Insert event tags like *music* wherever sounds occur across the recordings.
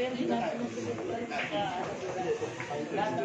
Pero hindi natin sa lahat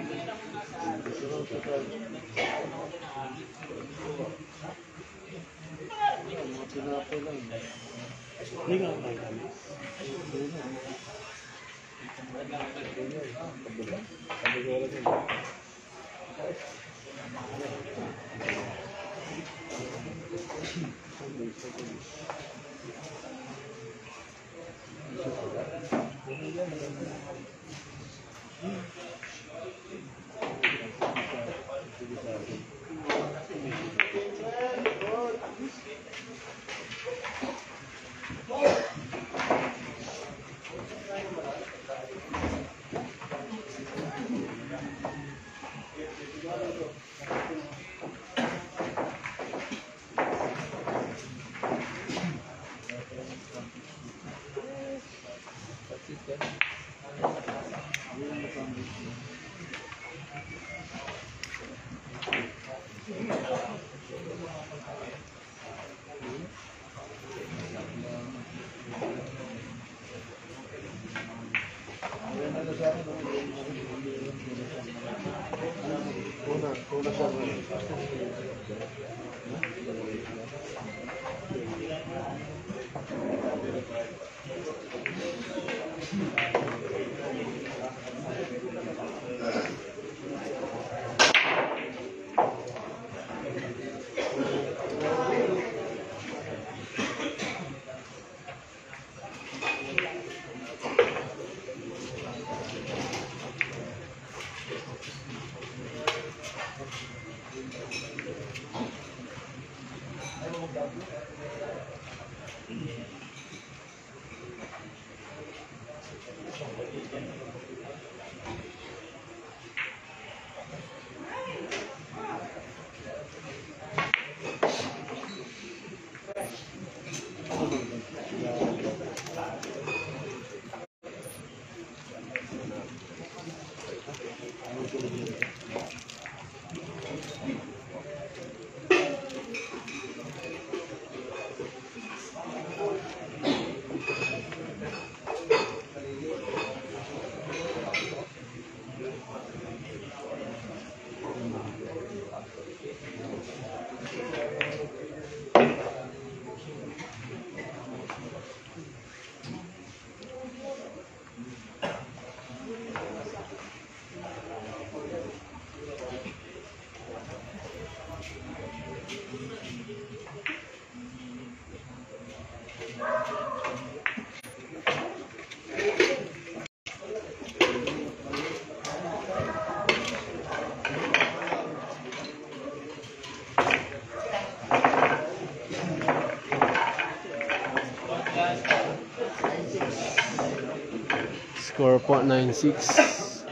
Score po 9-6.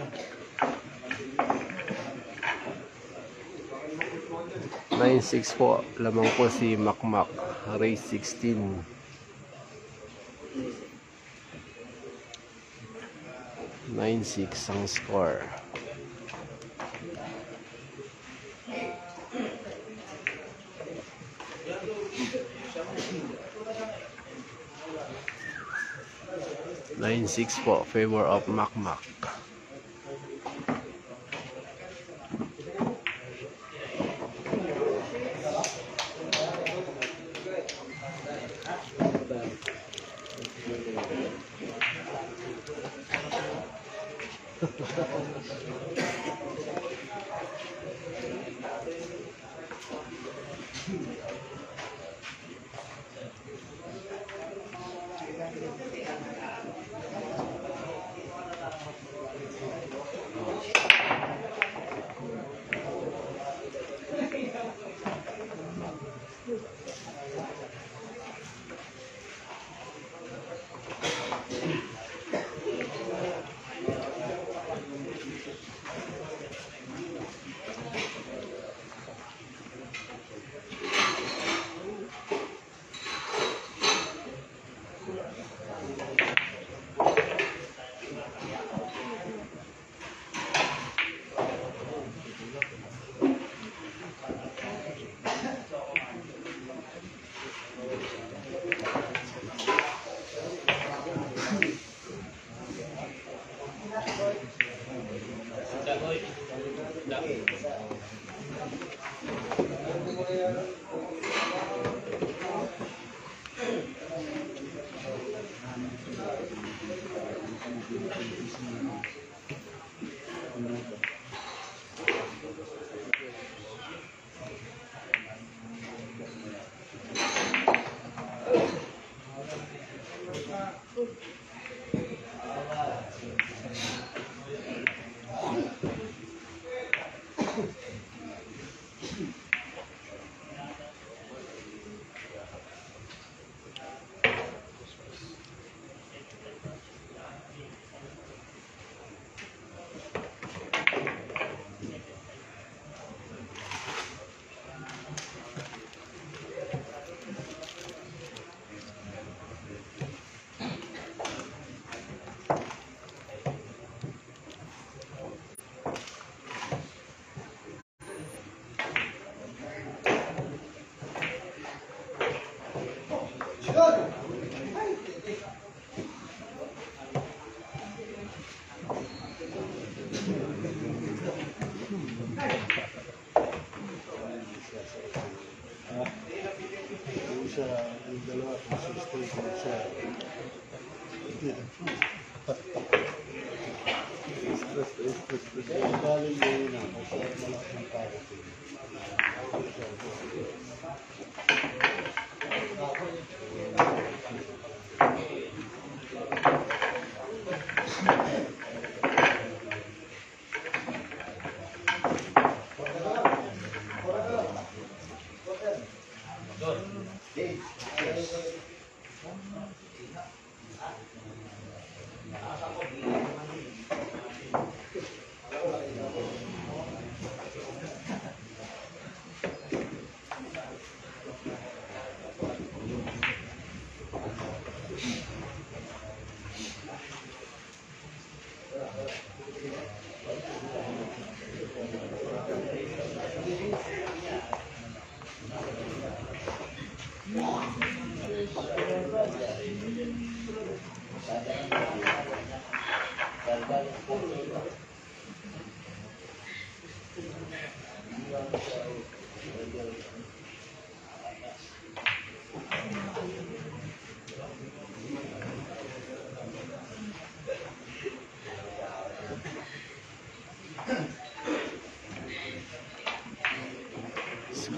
Nine six po. Lamang po si Makmak. Race 16. Nine six ang score. Nine six po. Favor of Makmak.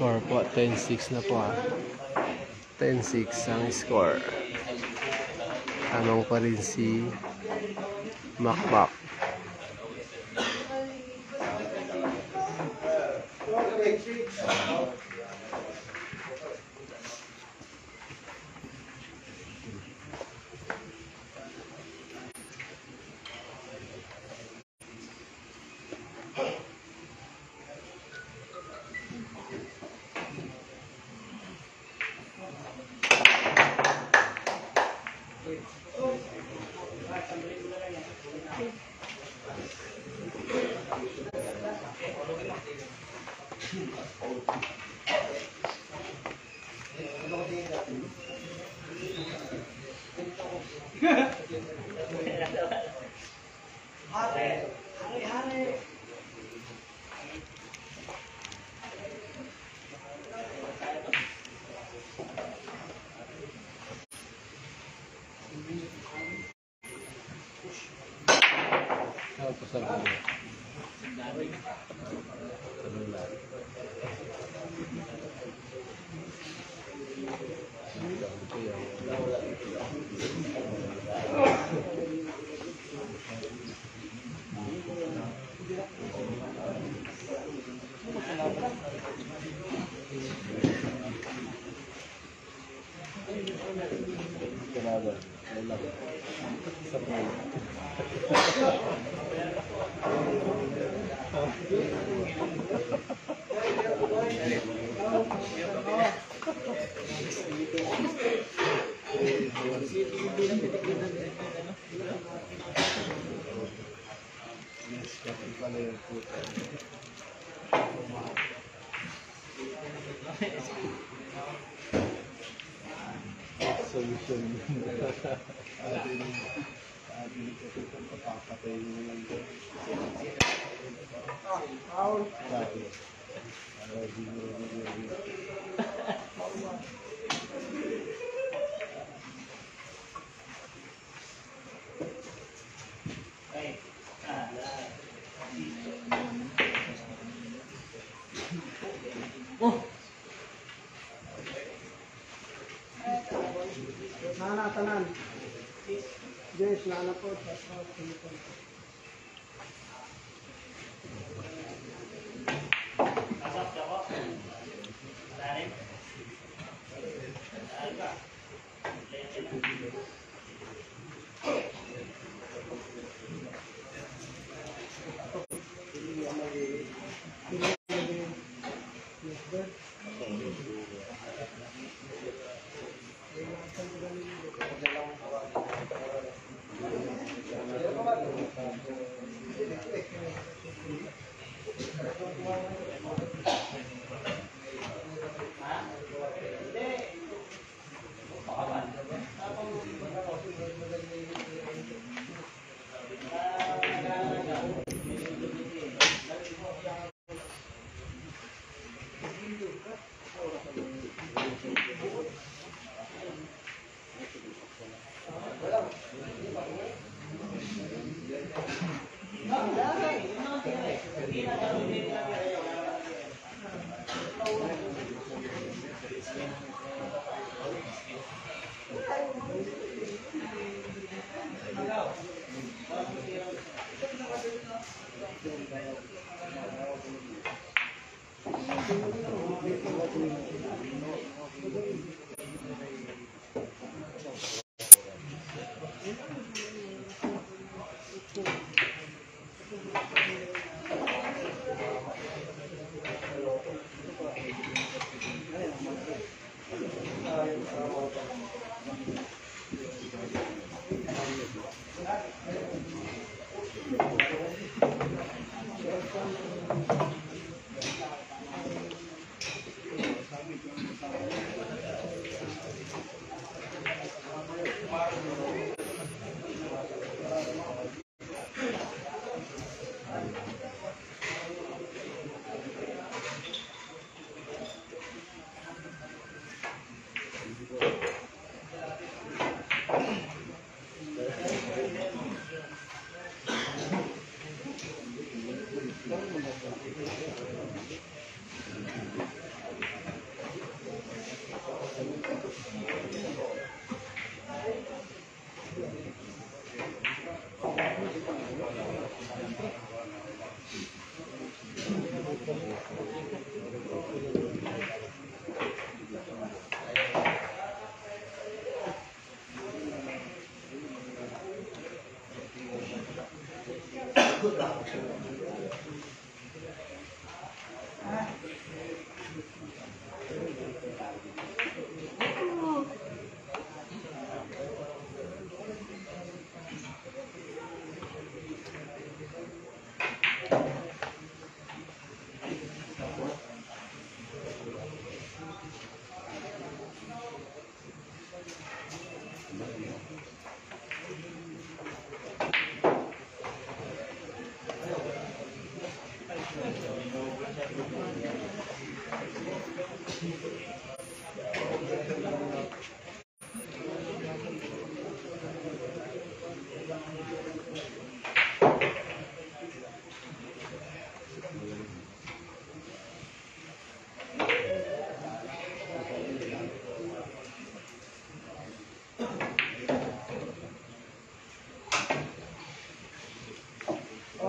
Score po, 10-6 na po ah. 10-6 ang score. Tanong pa rin si Makmak. Tapos papapatay mo नानपो दसवा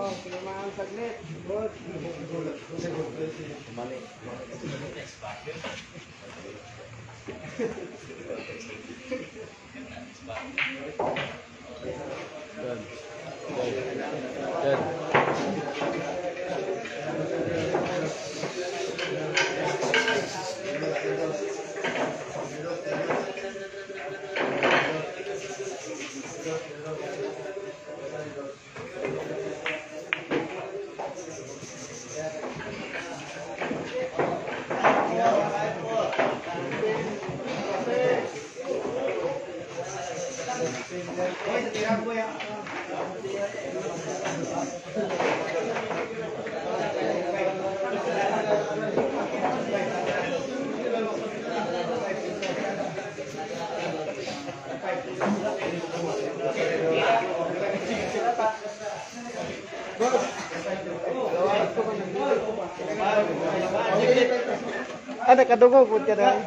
po. saglit. Good. Yan. Yan. Yan. Ada kadugo po ka dahil.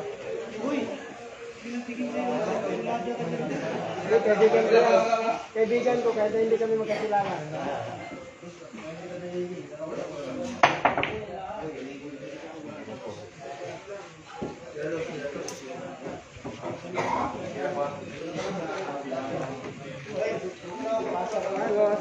Hindi, kaibigan ko yan. Kaibigan ko kahit hindi kami magkakilala. Halo.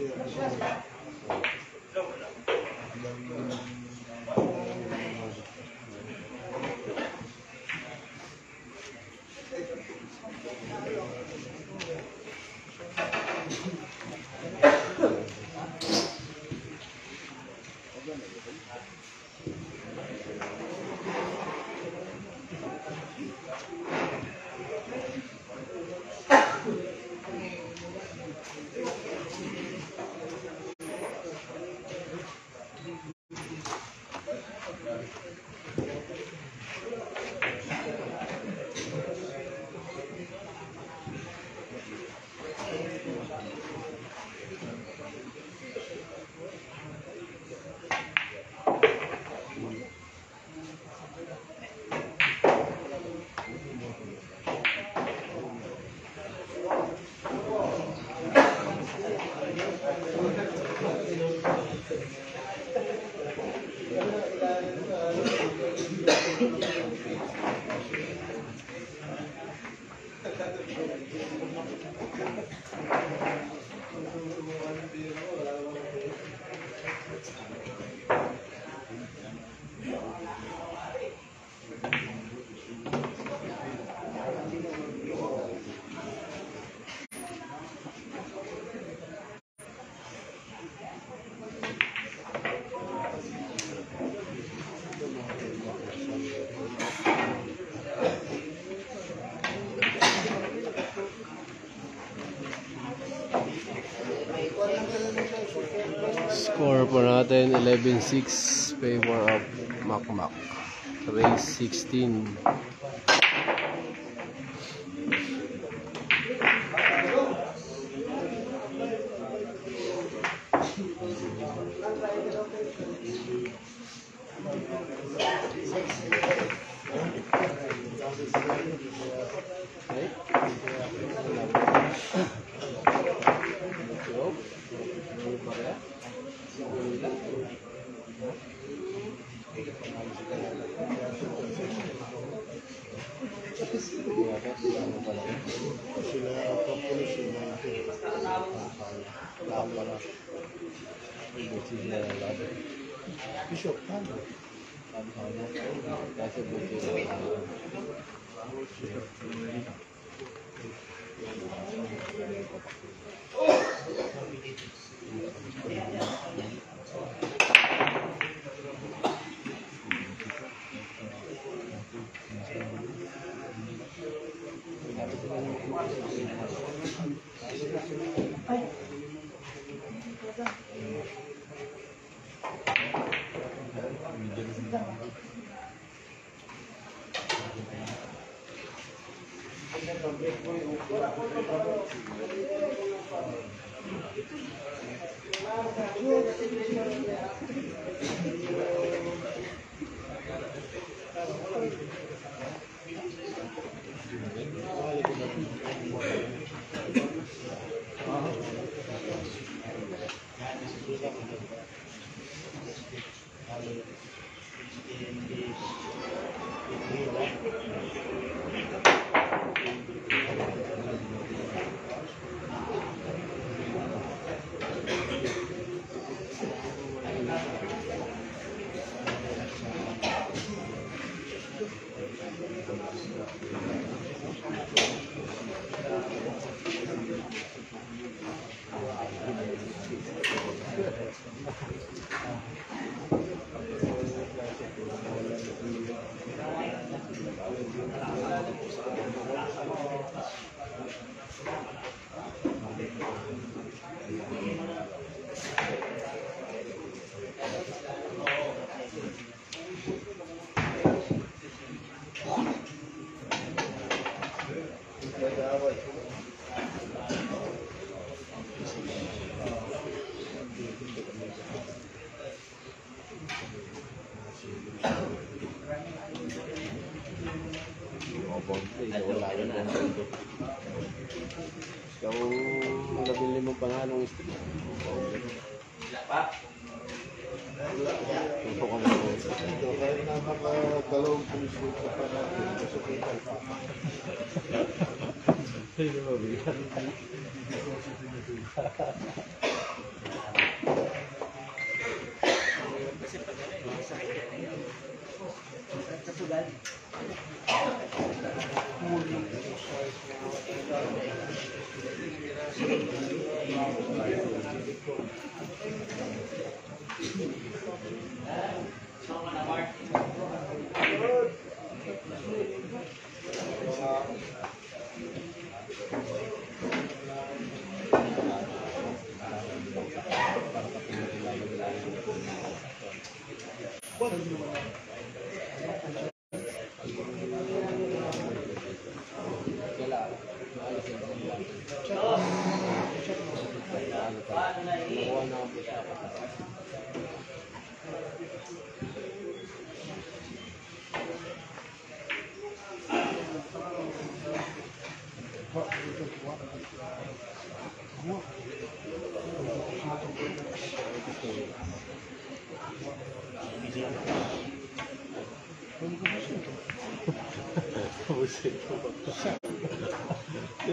Sure. natin 11.6 favor of Makmak race 16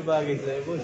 bagay sa ibon.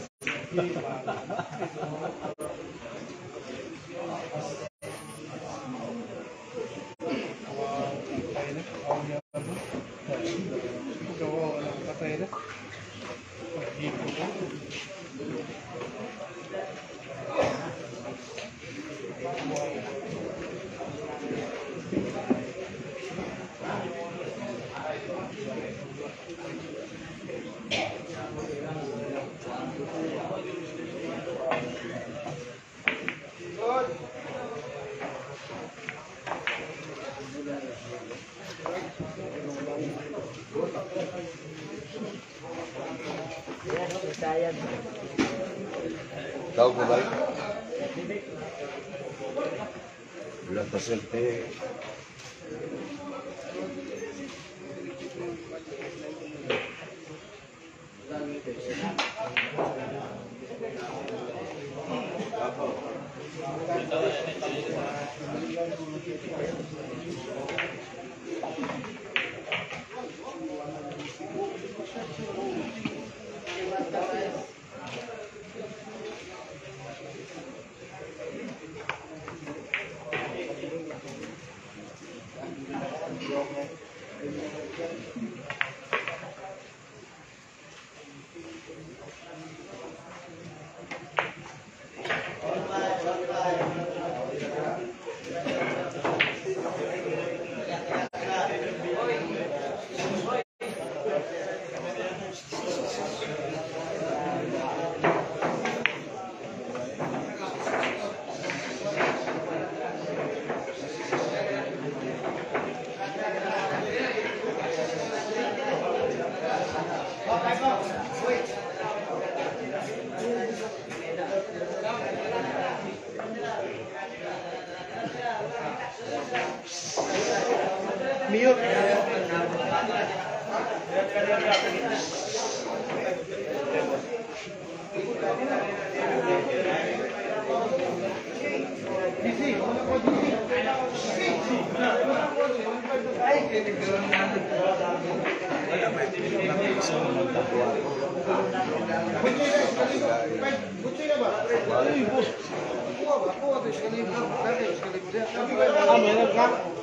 Ah, meron ka?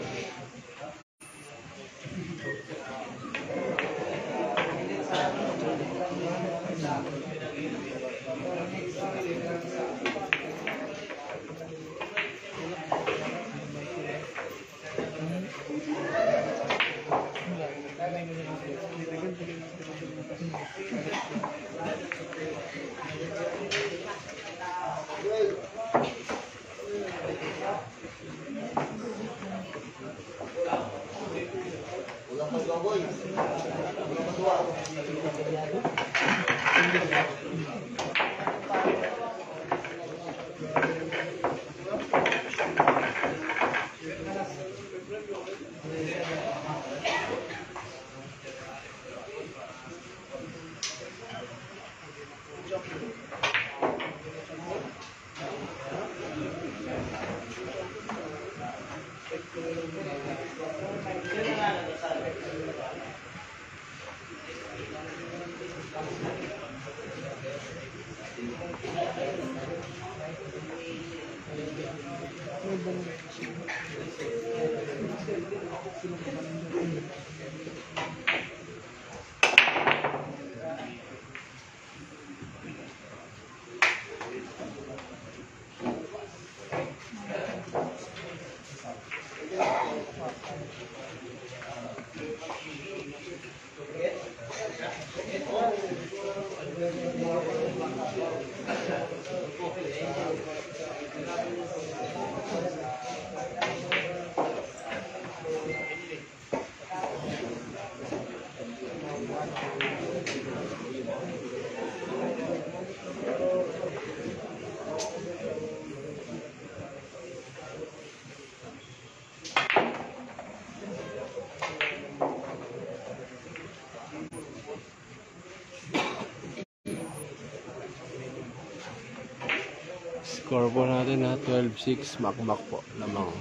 Score po natin na 12-6 makmak po lamang.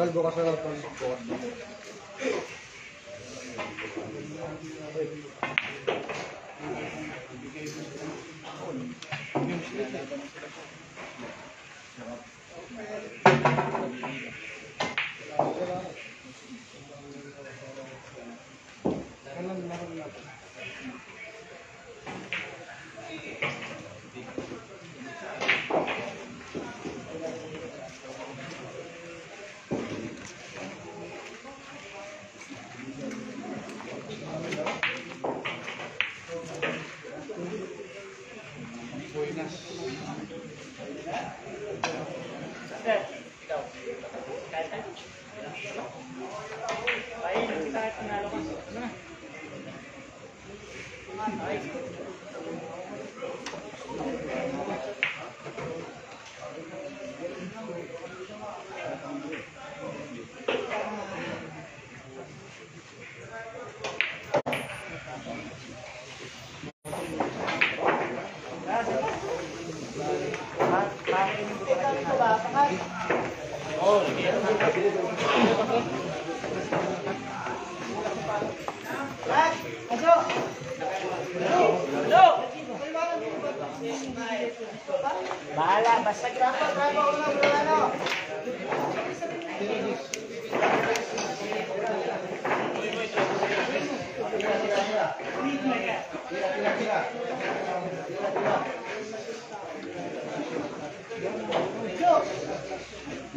Tol, bukas na lang tol. Bahala, basta grabe.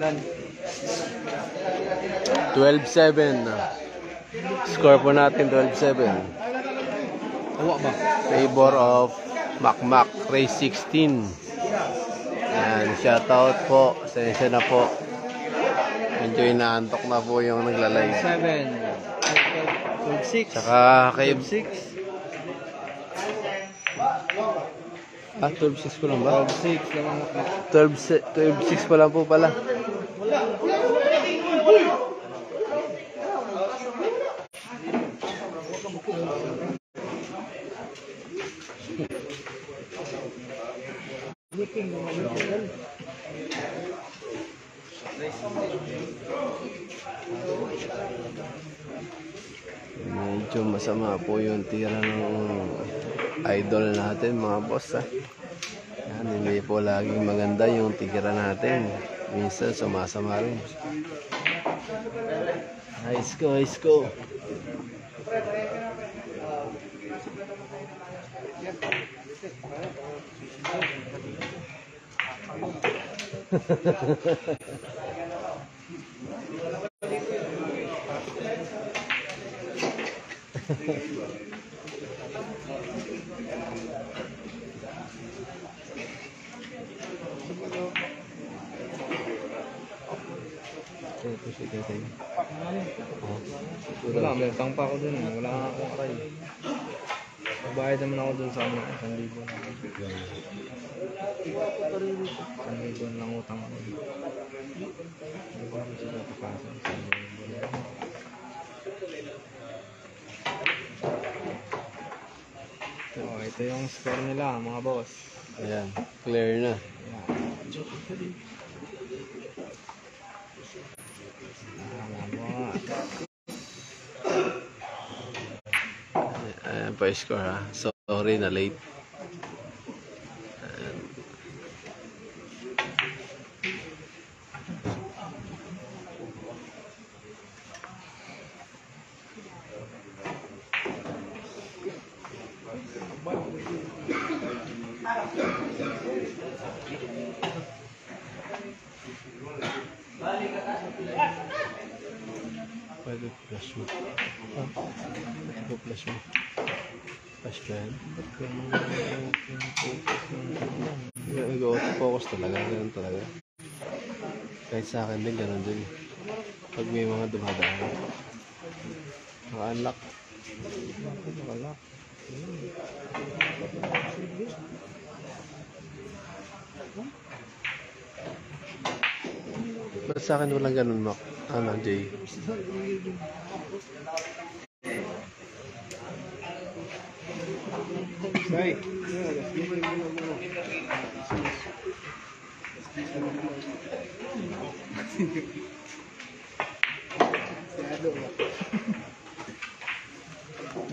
Lan. 12-7. Score po natin 12-7. Awa ba? Favor of Makmak Race 16. Ayan, shoutout po. Sensya na po. Enjoy na antok na po yung nagla-live. 7. 12, 6. Tsaka kay 6. Ah, 12-6 po lang ba? 6. Lamang makmak. 12-6 pa lang po pala. Masama po yung tira ng idol natin mga boss ha. Yan, hindi po laging maganda yung tira natin. Minsan sumasama rin. Nice go, nice go. *laughs* Ito si Tetay. Wala, may utang pa ako dun. eh. Wala nga akong aray. Bayad naman ako dun sa ano, isang libo na. Isang libo lang utang ko. Hindi ko alam sila kapasan. Isang libo lang. Oh, ito yung score nila, mga boss. Ayan, clear na. Ayan. Ayan pa score ha. Sorry na late. Ayan. Pwede flash mo. Ah, pwede ko flash mo. Flash ba yan? Nag-auto focus talaga, ganun talaga. Kahit sa akin din, ganun din. Pag may mga dumadaan. Naka-unlock. Wala. Ba't sa akin walang ganun, Mac? Ano, Jay? Right.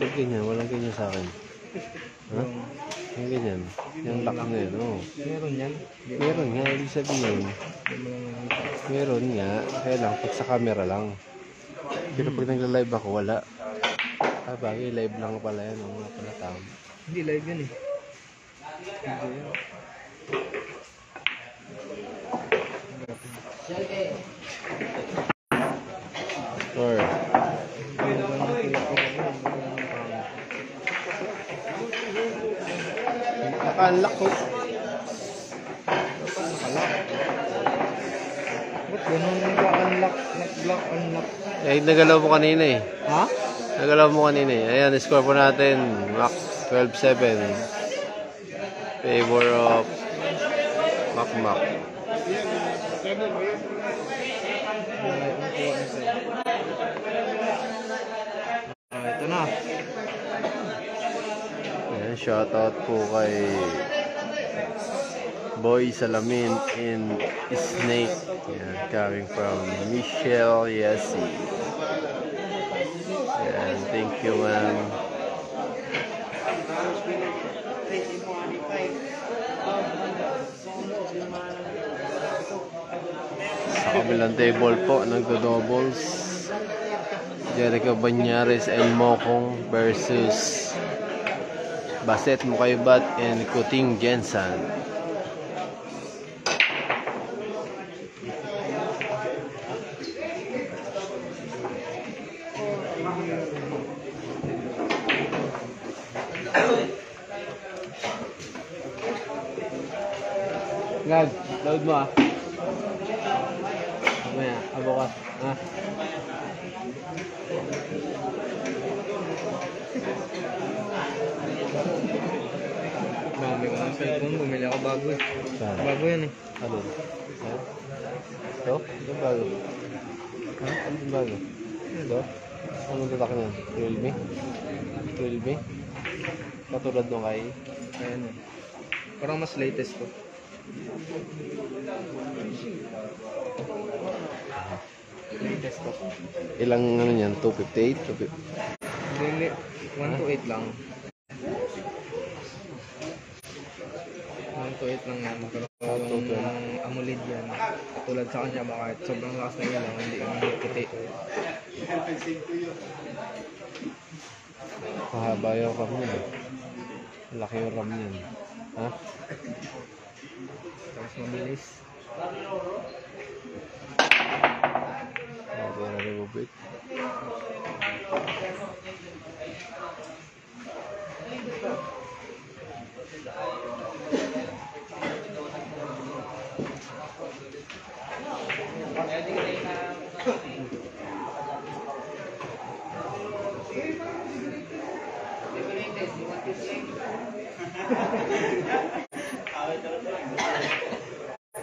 Ba't ganyan? Walang ganyan sa akin. Ha? Yung ganyan. Yung lock na yun, oo. Meron yan. Meron nga, ibig sabihin. Hindi mo lang nakita. Meron nga. Kaya lang, pag sa camera lang. Pero pag nagla-live ako, wala. Ah, bagay, live lang pala yan. Oo nga pala, tama. Hindi live yan eh. Video yan. Or, Video lang ng pinapagawa. naka-unlock ko. Ganun naka-unlock, nag-block, unlock? Eh, nagalaw mo kanina eh. Ha? Nagalaw mo kanina eh. Ayan, score po natin. Mac 12-7. Favor of Mac Mac. Ah, ito na. Ayan, shoutout po kay Boy Salamin in Snake. Ayan, coming from Michelle Yesi. Ayan, thank you ma'am. Sa kabilang table po, nagdo-doubles. Jericho Banyares and Mokong versus Baset Mukaybat and Kuting Jensen. Gag, load mo ah. Mamaya, abo ka. Ah. Dami ko ng cellphone, bumili ako bago eh. Saan? Bago yan eh. Ano? Ha? Ito? Ito bago. Ha? Ano bago? Ito? Ano tatak niyan? Realme? Realme? Katulad nung kay... Ayan eh. Parang mas latest to. Ilang ano niyan? 258? 250? Hindi, 1 to 8 lang. 1 to 8 lang yan. Magkaroon ng AMOLED yan. Katulad sa kanya, baka sobrang lakas na ilaw, hindi hindi puti. Mahaba yung RAM niya. Laki yung RAM niyan. Ha? Tapos mabilis. Grabe na remove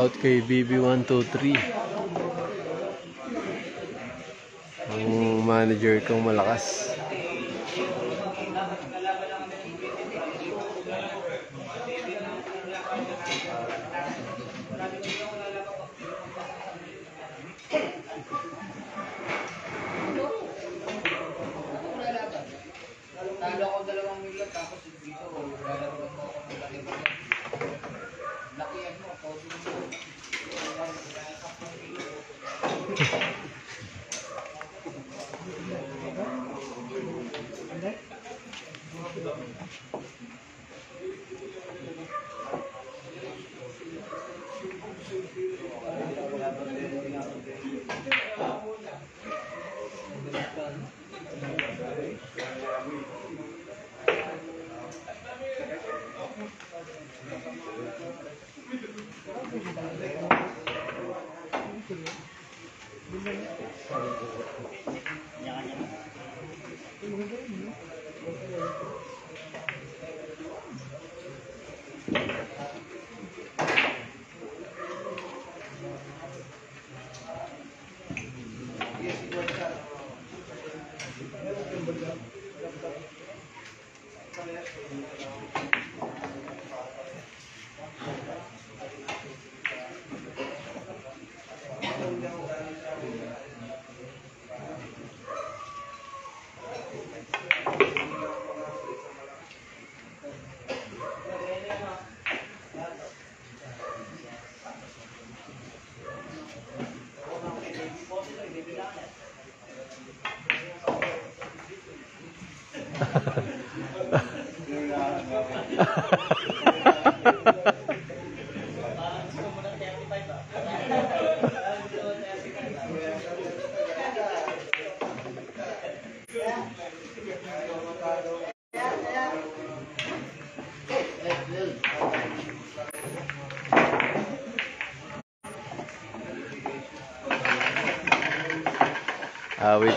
out kay BB123. Ang manager kong malakas.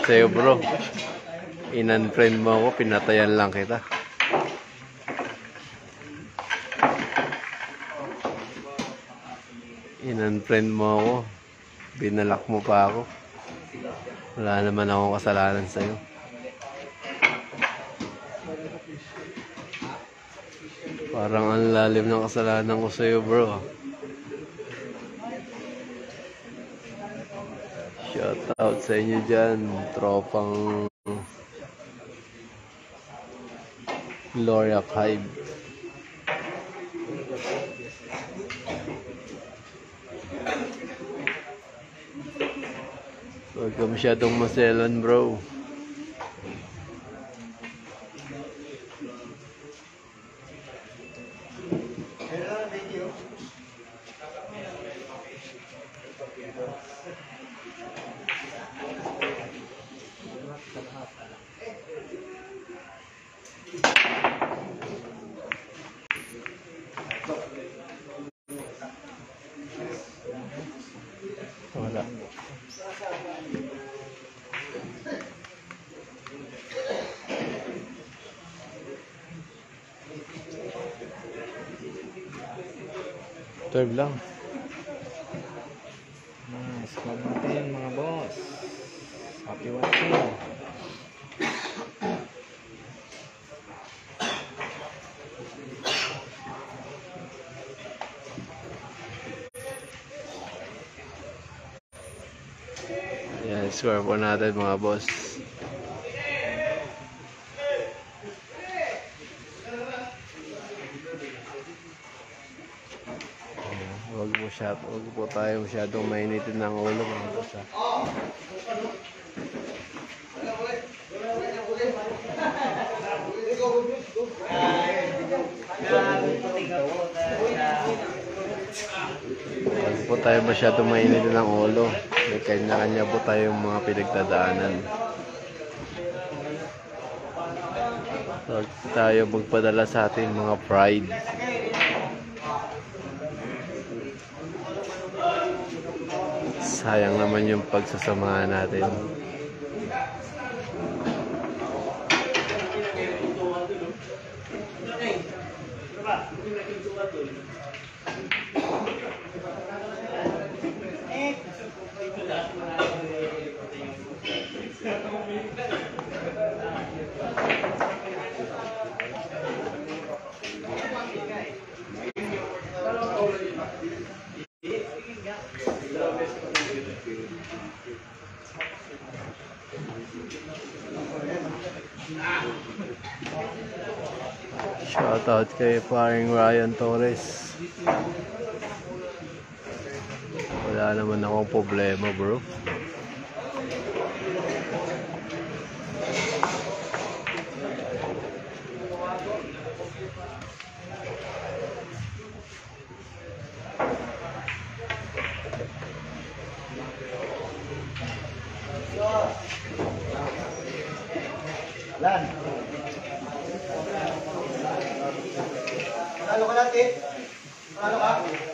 Sa'yo bro. In-unfriend mo ako, pinatayan lang kita. In-unfriend mo ako. Binalak mo pa ako. Wala naman akong kasalanan sa'yo. Parang ang lalim ng kasalanan ko sa'yo bro. Out sa inyo dyan, tropang Gloria Hive. Huwag ka masyadong maselan bro. Wala. Twelve lang. Ah, squad natin mga boss. Happy watching. Score po natin mga boss. Huwag mo siya, huwag po tayo masyadong mainitin ng ulo mga boss. ha. Huwag po tayo masyadong mainitin ng ulo. May kanya-kanya po tayong mga pinagdadaanan. Huwag tayo magpadala sa ating mga pride. Sayang naman yung pagsasamahan natin. Shoutout kay paring Ryan Torres. Wala naman akong problema bro. Ano ka natin? Ano ka?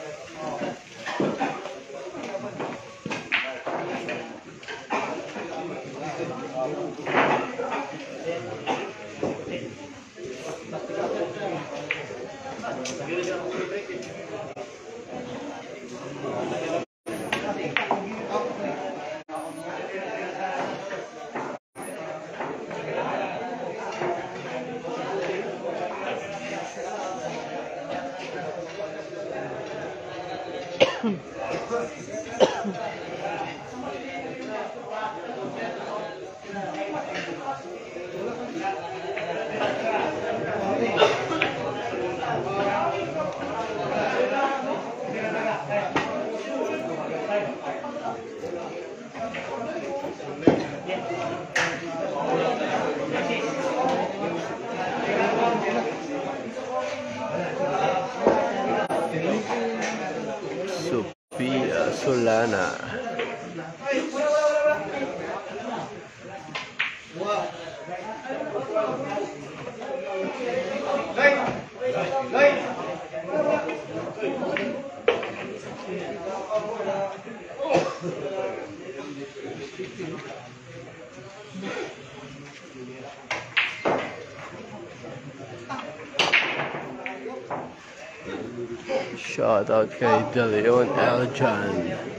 Dr. De Leon Aljan.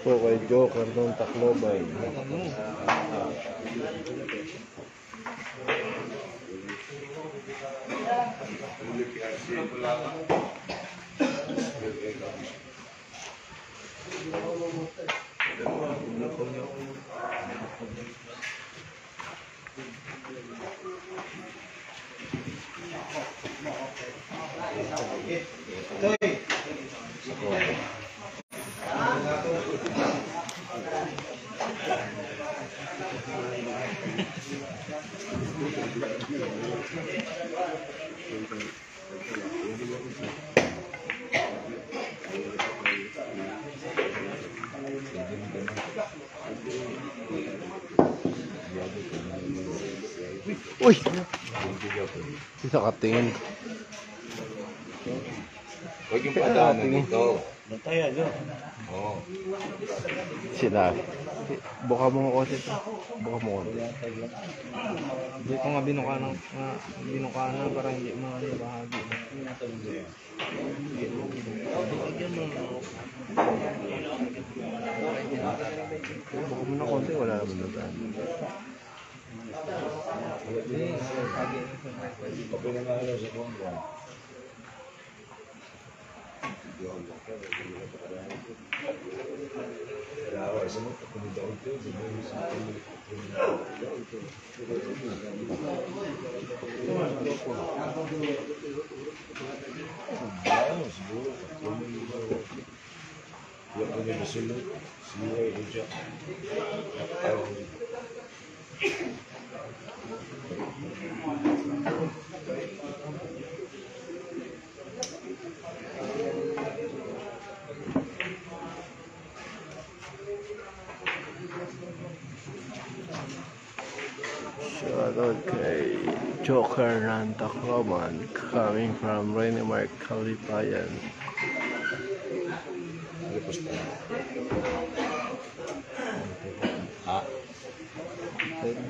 Po kay Joker ng Tacloban. Ano? Uy! Hindi nakatingin. Huwag yung padaanan dito. Nataya, no? Oo. Sila. Buka mo ko konti. Buka mo konti. Hindi ko nga binuka na, nga, binuka na para hindi mga bahagi. Buka mo na konti. Wala naman na tayo. Yok, öyle. Sinirle kay Joker ng Tacloban coming from Renimark, Kalipayan. Ayan,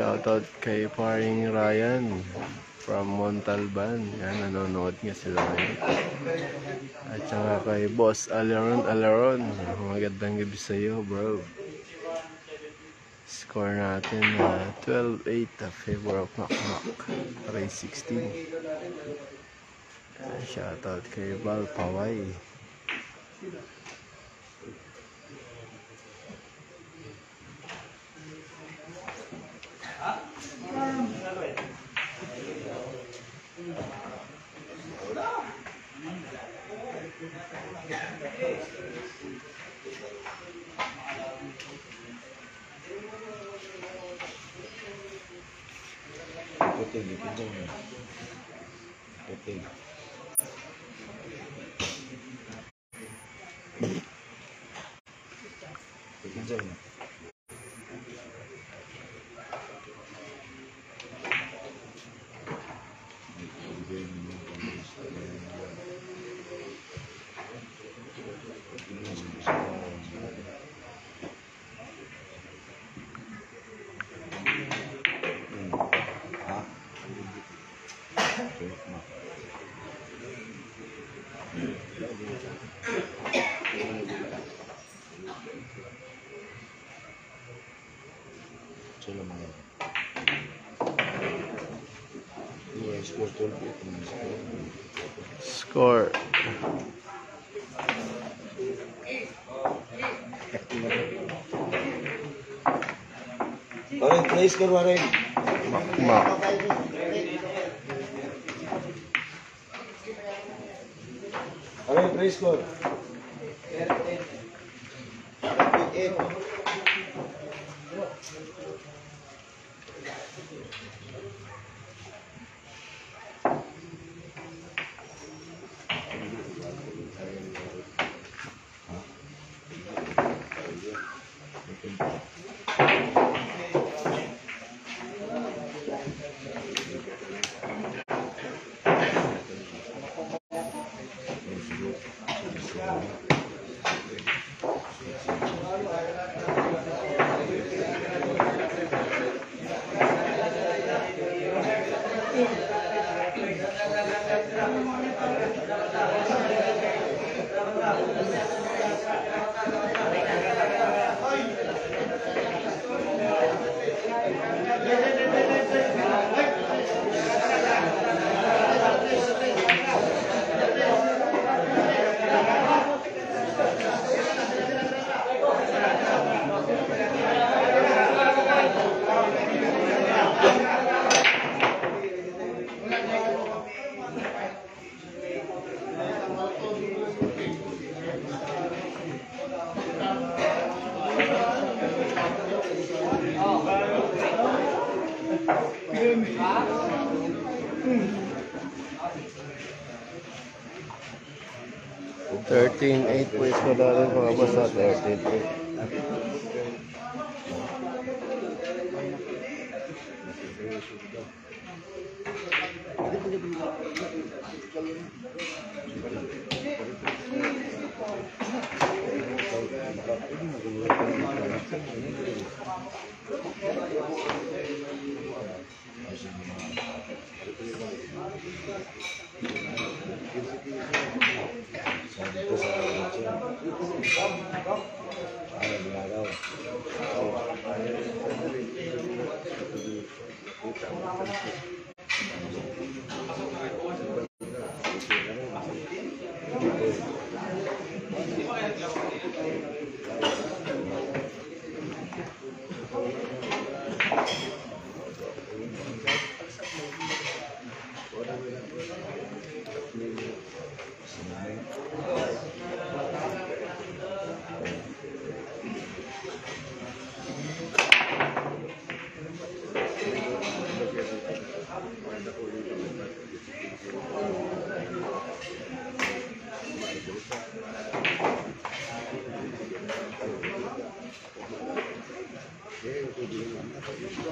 shoutout kay paring Ryan from Montalban. Yan, nanonood nga sila ngayon. At saka kay Boss Aleron Aleron. Magandang gabi sa bro. Score natin na 12-8 a favor of Makmak. Race 16. Ayan, shoutout kay Val Paway. Puting dipindong niya. Puting. Dipindong niya. Sila mga. Yung score 12, ito naman score. Score. Warren, play score, Warren. Ma. Warren, play score.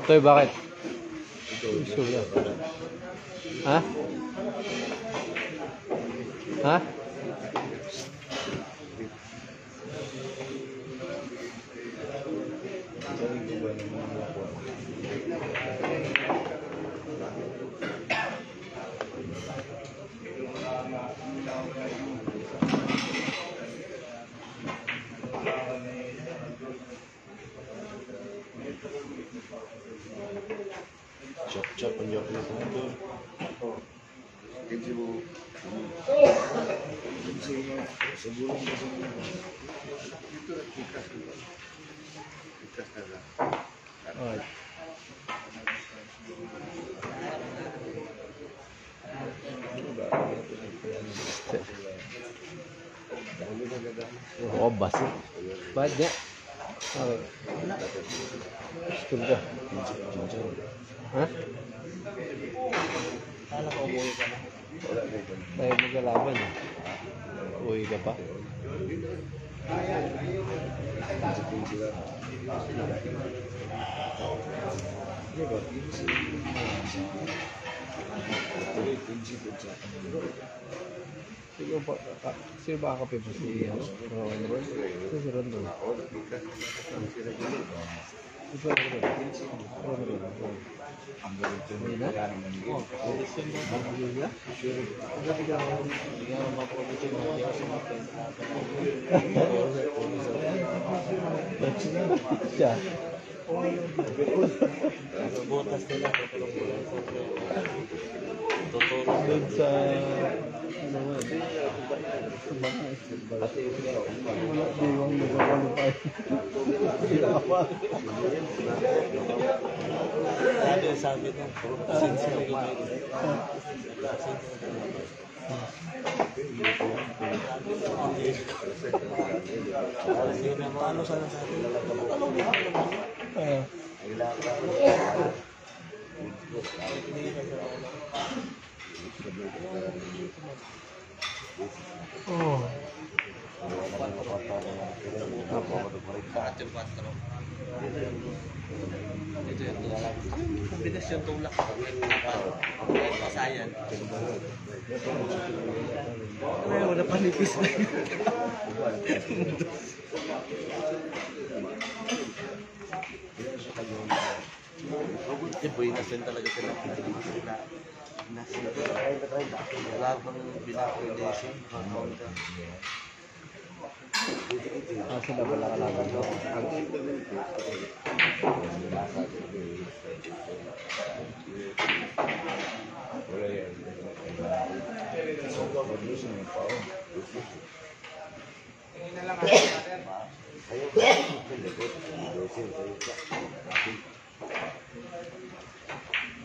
Toy Sa gulong kasi Alright. Oo, basi. Ba't niya? Okay. School ka. Ha? Kala ko umuwi Uwi ka pa. Sige po. Sino ba kakape po si ano? Ron Ron? Sino si Botas de la Ron Ron? Ito Ron Ron. Ron Ron. Ron. Hindi na? Oh, hindi na? Siya. Butas nila. Tuturo. Doon sa... Ano nga? Sa bahay. Wala, diwang nagkakwalify. Sabi, sabi ng sincere Kasi na paano sana sa atin? Ah. Oh. Bakit yung pastro? Ito yung tulak. Kombinasyon tulak. Pasayan. Ay, wala panipis na yun. Yung buwinas din talaga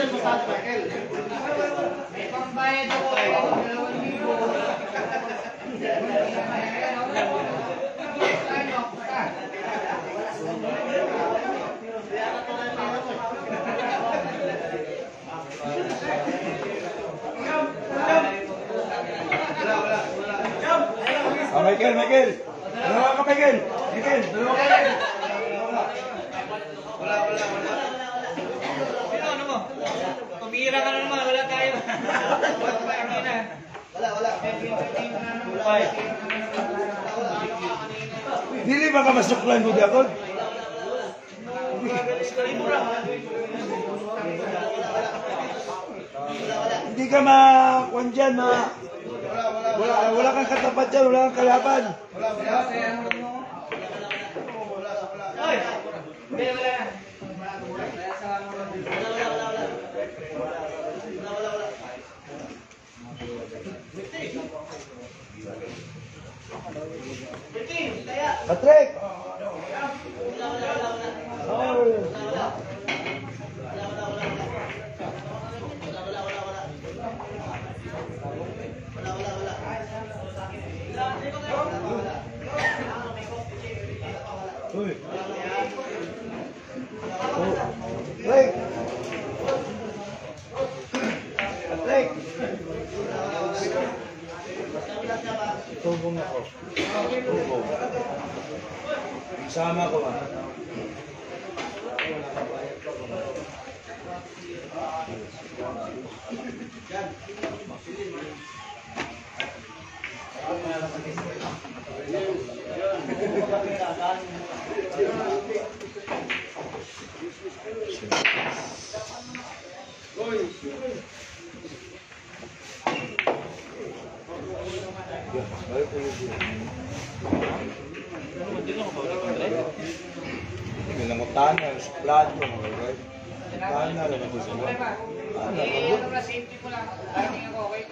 sila wala kalaban ko. Dom. Pambayad ako. Dalawang libo. Ah, Michael, Michael! Dalawa ka, Michael! Michael, dalawa ka! Ano, ano mo? Pumira ka na naman, wala tayo. Wala, wala. Dili ba ka masuklan mo di ako? Hindi ka ma... Kwan dyan, ma... Wala, wala kang katapat dyan, wala kang kalaban. Patrick! Uy. Tungkong ako. Tungkong. Sama ko ba? Pinangutan na, Kain na rin ako sa mga. Ano na, safety mo lang. Timing ako, okay?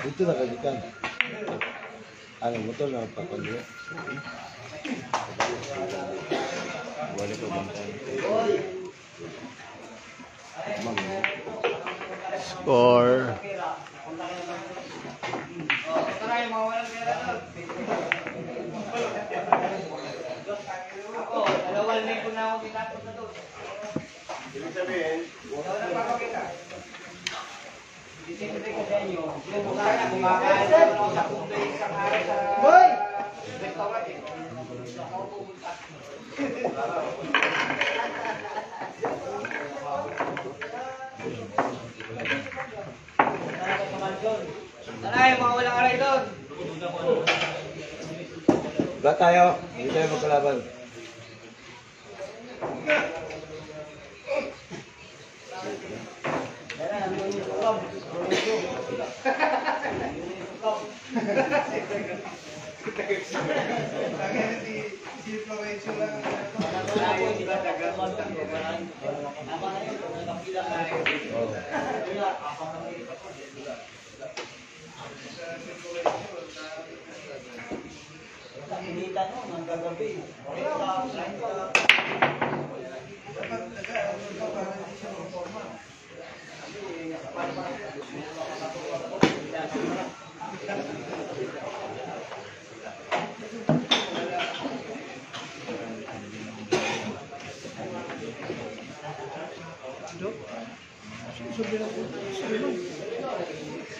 Dito na kagitan. Ano, motor na pakundi. Wala. Ma'am, Score. Ibig sabihin, Wala na papakita. Siyempre ko sa inyo, mukha na kumakain na ako sa kundo isang araw sa restaurant eh. Ako pumunta. Tara, mga walang aray doon. wala tayo. Hindi tayo magkalaban. *laughs* Nakikita nyo, ng gagabi. Sudah, sudah, sudah.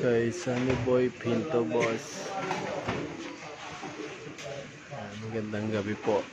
kay Sunny Boy Pinto Boss Ayan, magandang gabi po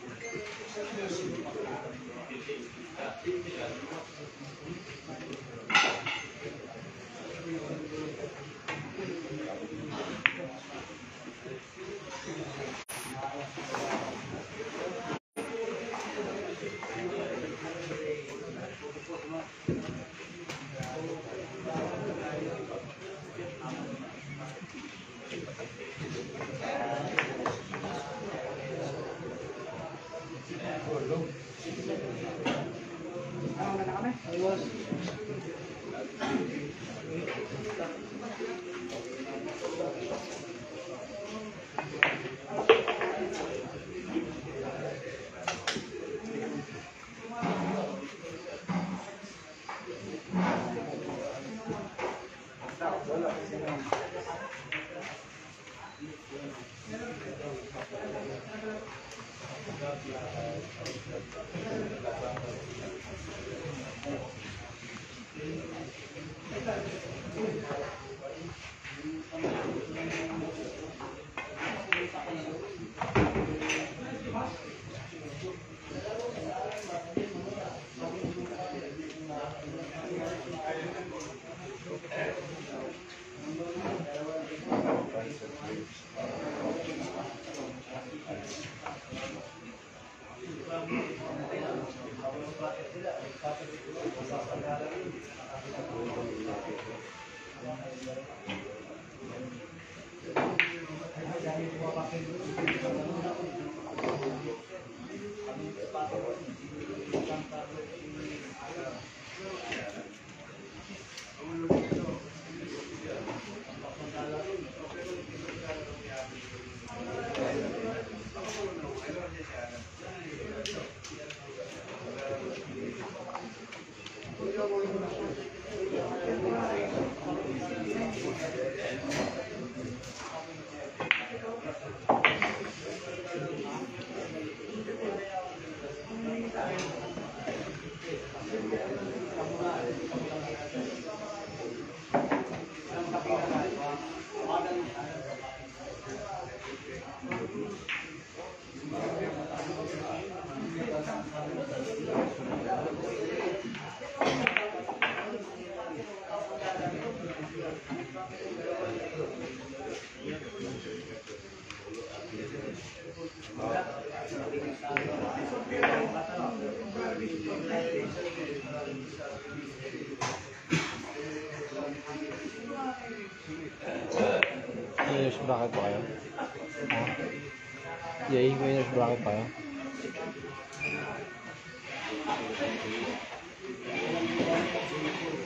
Bracket pa kayo?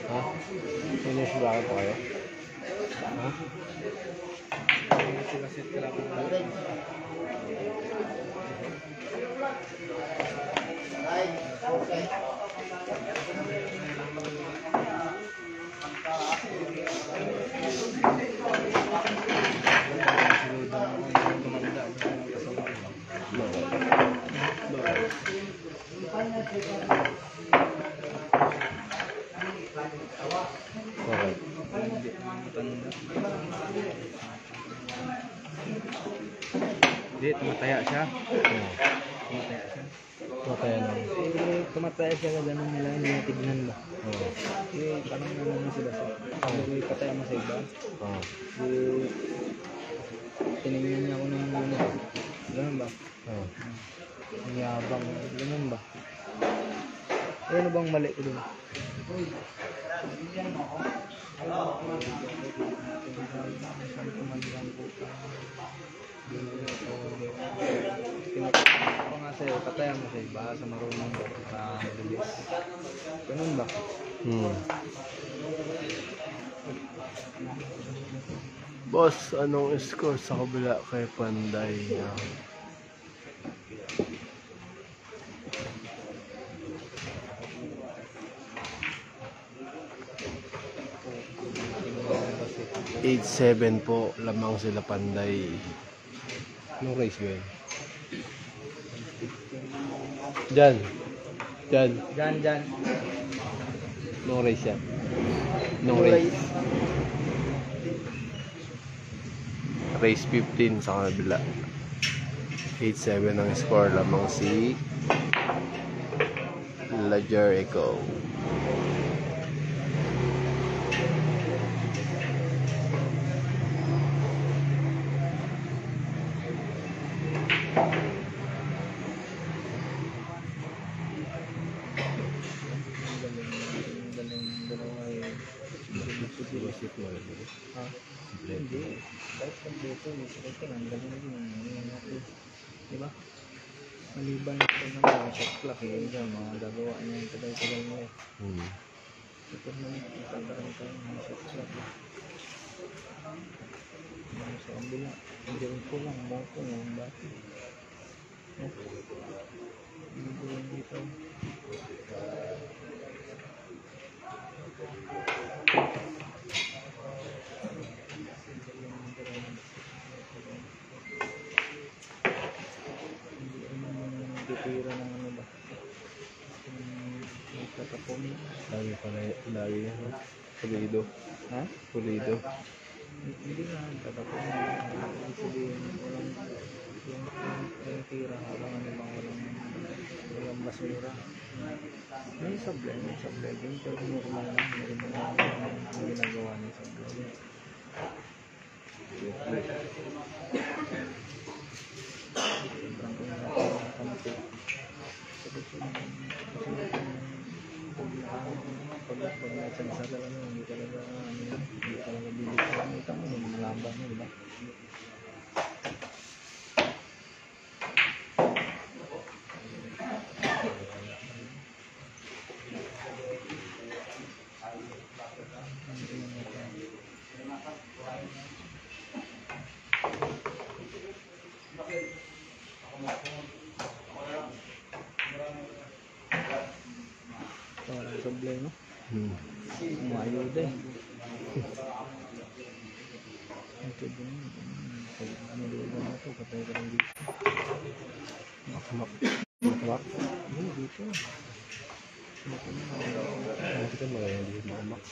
Ha? Winners bracket pa kayo? Ha? Sila set ka lang. Okay. Hindi, tumataya siya. Hmm. Tumataya siya. Mataya lang. Eh, tumataya siya na gano'n nila, hindi na tignan ba? Oo. Eh, parang naman sila sa... Kung may pataya mo sa iba, Oo. eh, tinignan niya ako ng ano. Ganun ba? Oo. Ang yabang, ganun ba? Eh, ano bang mali ko dun? Sa'yo, patayan mo sa iba sa marunong ba? Sa mabilis. Ganun ba? Hmm. Boss, anong score sa kabila kay Panday? Ah, Eight seven po, lamang sila Panday. Anong race ba yun? Diyan. Diyan. Diyan, diyan. Anong race yan? Anong race? Race 15 sa kabila. 8-7 ang score lamang si Lajer Echo. Galing, galing, galing ay... Ha? Hindi. Kahit kompleto, ito lang, galing din. Ang natin. Diba? Maliban ito ng mga eh, yun mga gagawa niya yung tagal-tagal mo eh. Hmm. Ito na yung tagal ka ng mga eh. Yung sa kabila, hindi rin ko lang, mo ko ng bati. Hindi ko rin dito. titira ng ano ba? Yung may tatapon. Lagi pala, lagi yan. Pulido. Ha? Pulido. Hindi na, tatapon. Ibig sabihin, walang yung, yung, yung tira habang ano bang walang walang basura. May sablay, may sablay din. Pero normal lang, normal lang ang ginagawa niya sablay. Sobrang pinakakampi. Sabi ko, pag pag nagsansara ano, hindi talaga ano, hindi talaga bilis. Kita mo yung malambang mo, di ba? Ito, walang sablay, no? Hmm. Umayuda eh. Ito din. Pag naliwan na ito, patay ka lang dito. Makmak. Makmak. Hindi, dito. Dito na. Hindi ka magaling hindi makamak.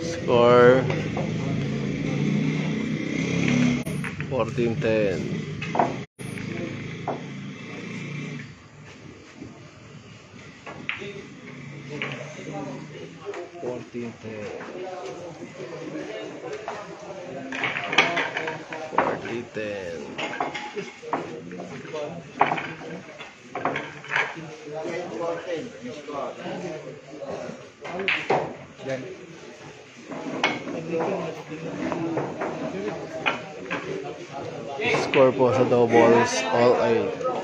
Score. 14-10 Fort Little. Yan. Score po sa doubles, all 8.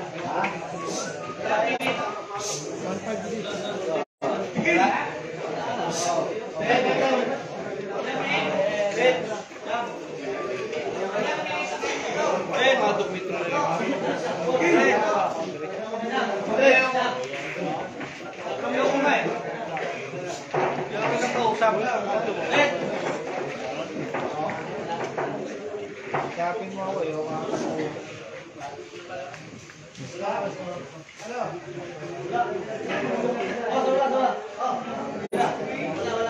Kapin mo ako, yung mga Ano? Wala, wala, wala. Oh, wala, wala. Oh.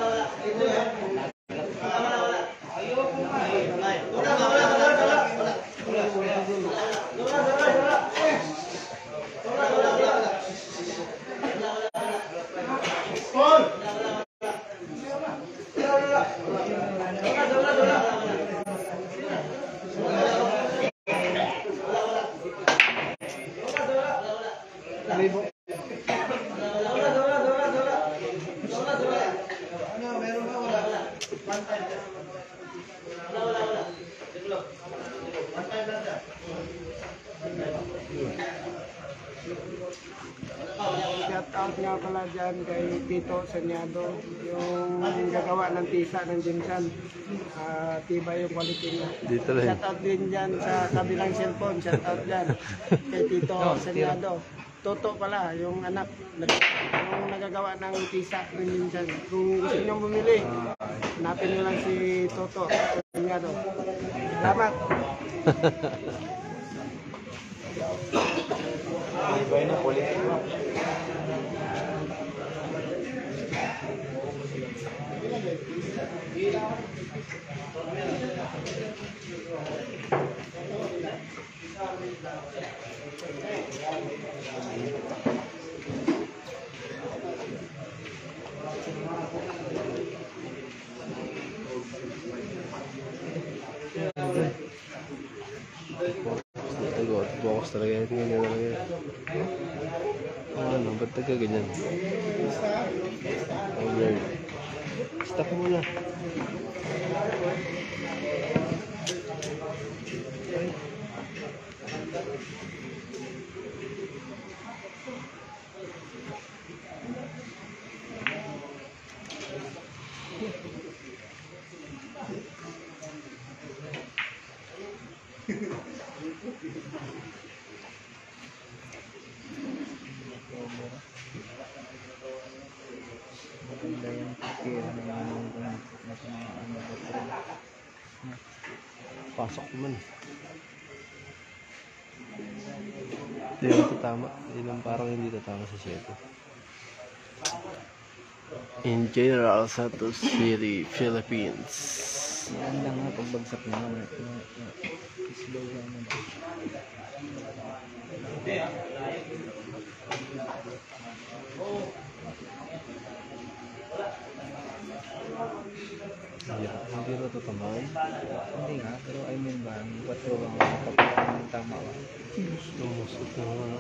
Sanyado, yung gagawa ng tisa ng Jinsan. Ah, tibay yung quality niya. Dito lang. Shout out din dyan sa kabilang cellphone, shout out dyan kay Tito Sanyado. Toto pala, yung anak, yung nagagawa ng tisa ng Jinsan. Kung gusto nyo bumili, hanapin nyo lang si Toto Sanyado. Salamat! Ibay na kulit. Box talaga yan. Nyo talaga yan. Ano, ba't nagka ganyan? Oh, nerd. Stop mo na. Maganda yan. Kaya na yung mga mga ano ba Pasok naman ito tama. Yun ang parang hindi ito tama sa 7. In General Santos City, Philippines. Maganda nga pagbagsak mo na. Slow lang mo. Hindi, hindi na ito tamaan. Hindi nga, pero I mean ba, ang 4 bang kapag ang tama ba? Lumusot na nga. no?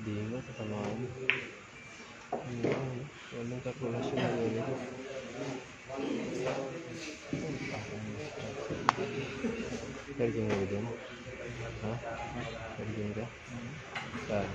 Hindi nga, tatamaan. Ano, walang kalkulasyon na yun ito. Perging mo din? Ha? Perging ka? Saan?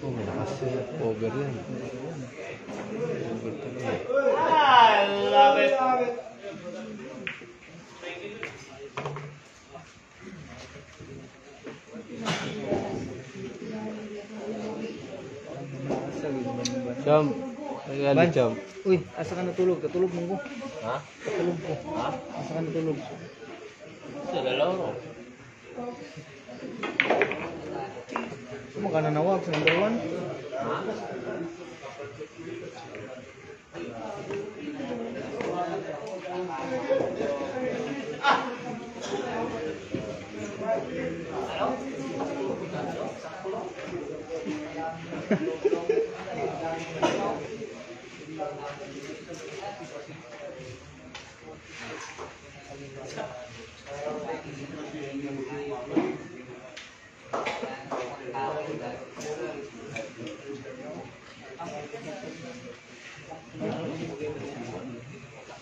Ako, malakas yan. Over yan. Over talaga. Sabi mo ba? Champ! Nagalit, champ. Uy, asa ka natulog? Katulog mo ko. Ha? Katulog ko. Ha? Asa ka natulog? Sa dalaw, no? Suma ka nanawag sa number one? *laughs*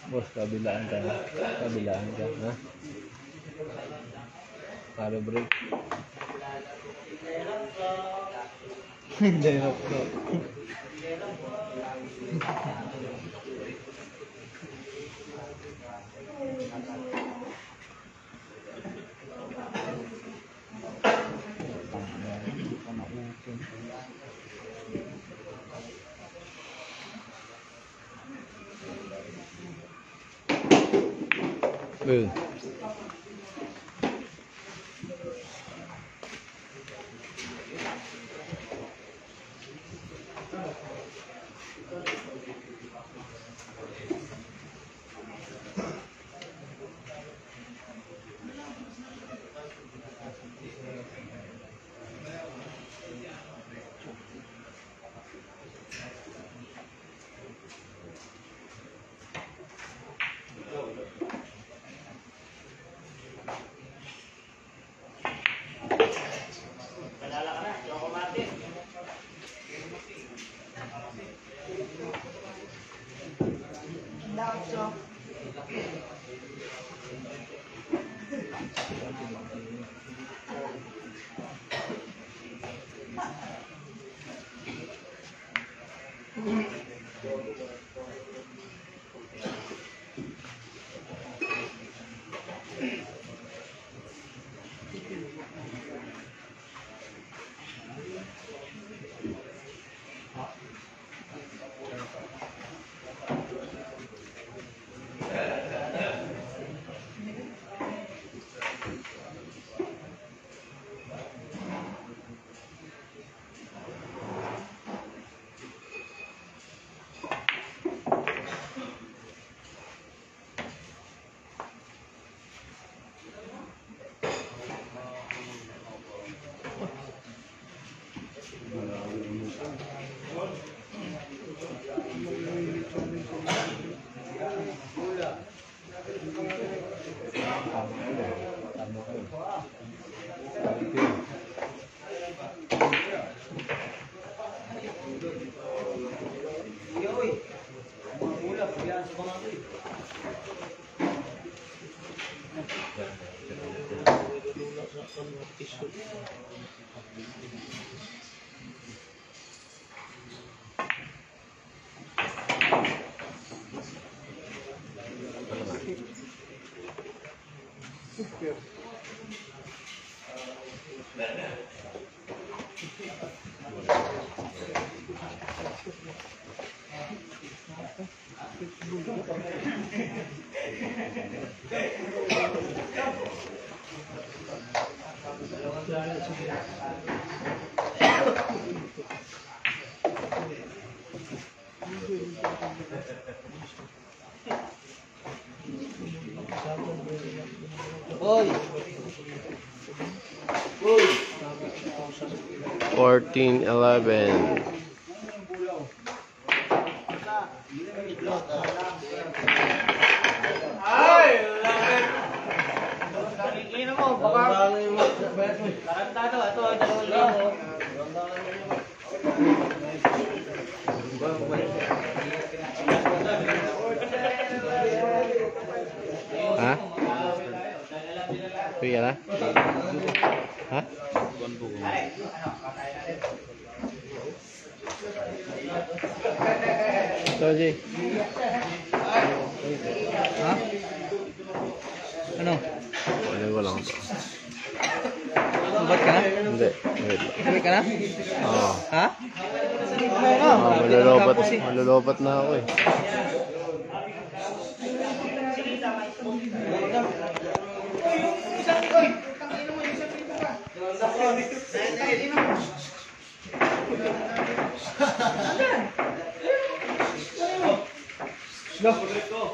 Boss, kabilaan ka. Kabilaan ka, ha? Para break. Hindi na po. Boom. 嗯。13, 11.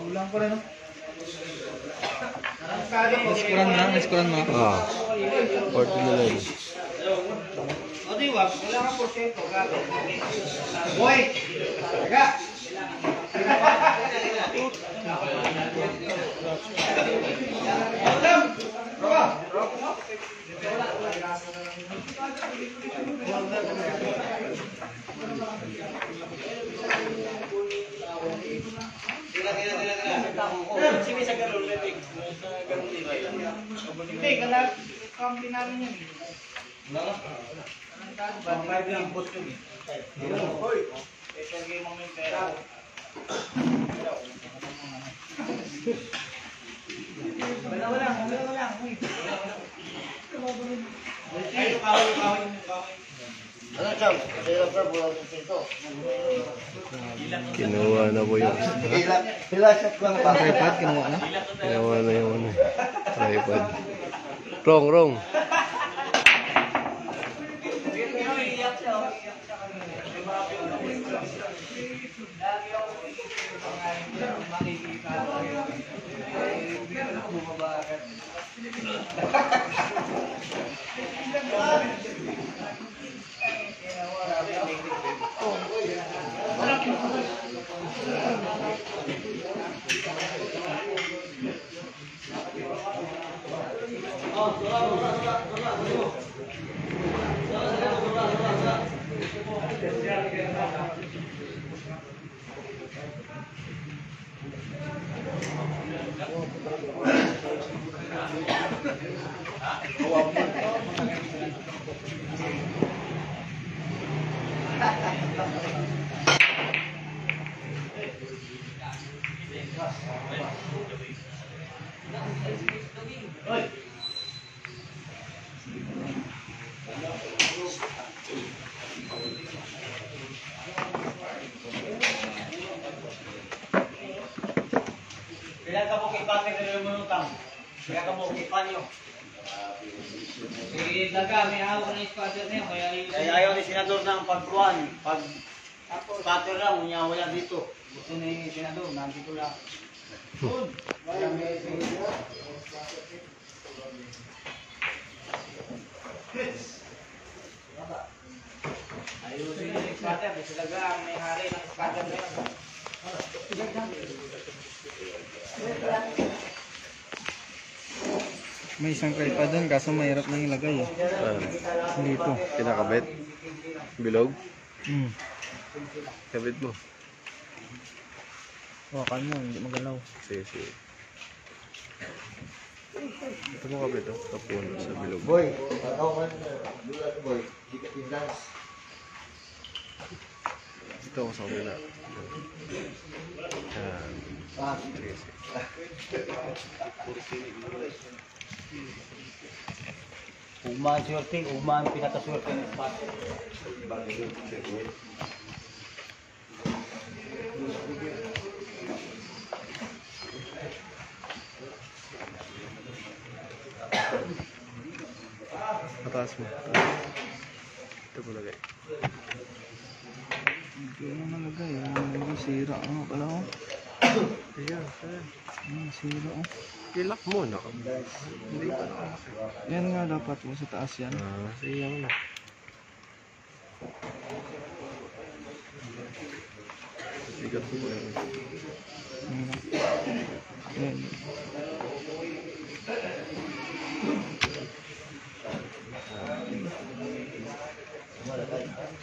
Kulang pa rin, no? Niskuran mo na, niskuran mo. Ah. 14 na lang. O wag, wala kang porsyento. Boy! Taga! Hindi, kala kampi namin yan. Pang-five lang, boss yun eh. Hoy! Ito yung game mo yung pera. Wala, wala. Wala, wala. Ay, kahoy, yung kahoy, yung kahoy. Kinuha na po yung Tripod, kinuha na. Kinuha na yung ano, tripod. Wrong, wrong. Gracias. Kaya *laughs* pagkuhan, pag spatter lang, unya wala dito. Gusto ni Senador, nandito lang. Ayusin ni squatter, di sila ang may hari ng na yun. May isang kay pa doon, kaso mahirap nang ilagay eh. Ah, Dito. kinakabit. Bilog. Hmm. Kabit mo. Hawakan mo, hindi magalaw. Sige, sige. Ito mo kabit oh. Sa puno, sa bilog. Boy, ako ka na. Dulat boy. Di ka tindas. Dito ako sa kabila. Yan. Ah, Sige, sige. Ugma ang swerte, ugma ang pinakaswerte ng squatter. Mataas mo. Ito mo lagay. Hindi na nalagay. Ano, sira. Ano pala oh. Ayan, ayan. Ano, sira oh. Ilak mo na. Hindi pa na. Yan nga dapat mo sa taas yan. Ah, sayang na. Sigat mo yan. Yan. Yan.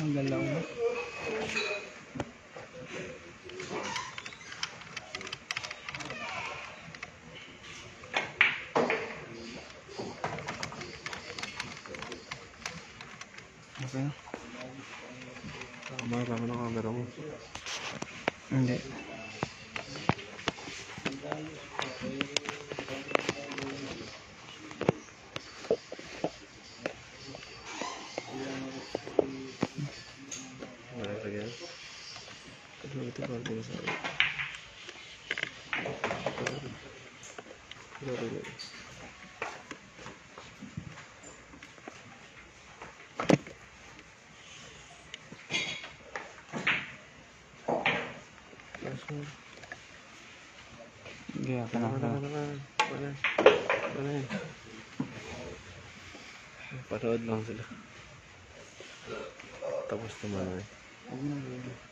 Ang galaw na. Okay na. Tama, tama na camera mo. Hindi. Wala ka yan. Ito, ito, ito, ito, sa akin. Ito, ito, ito. Kaso, Gaya ka na. Wala, wala, wala. Wala. Wala yan. Parood lang sila. Tapos naman eh.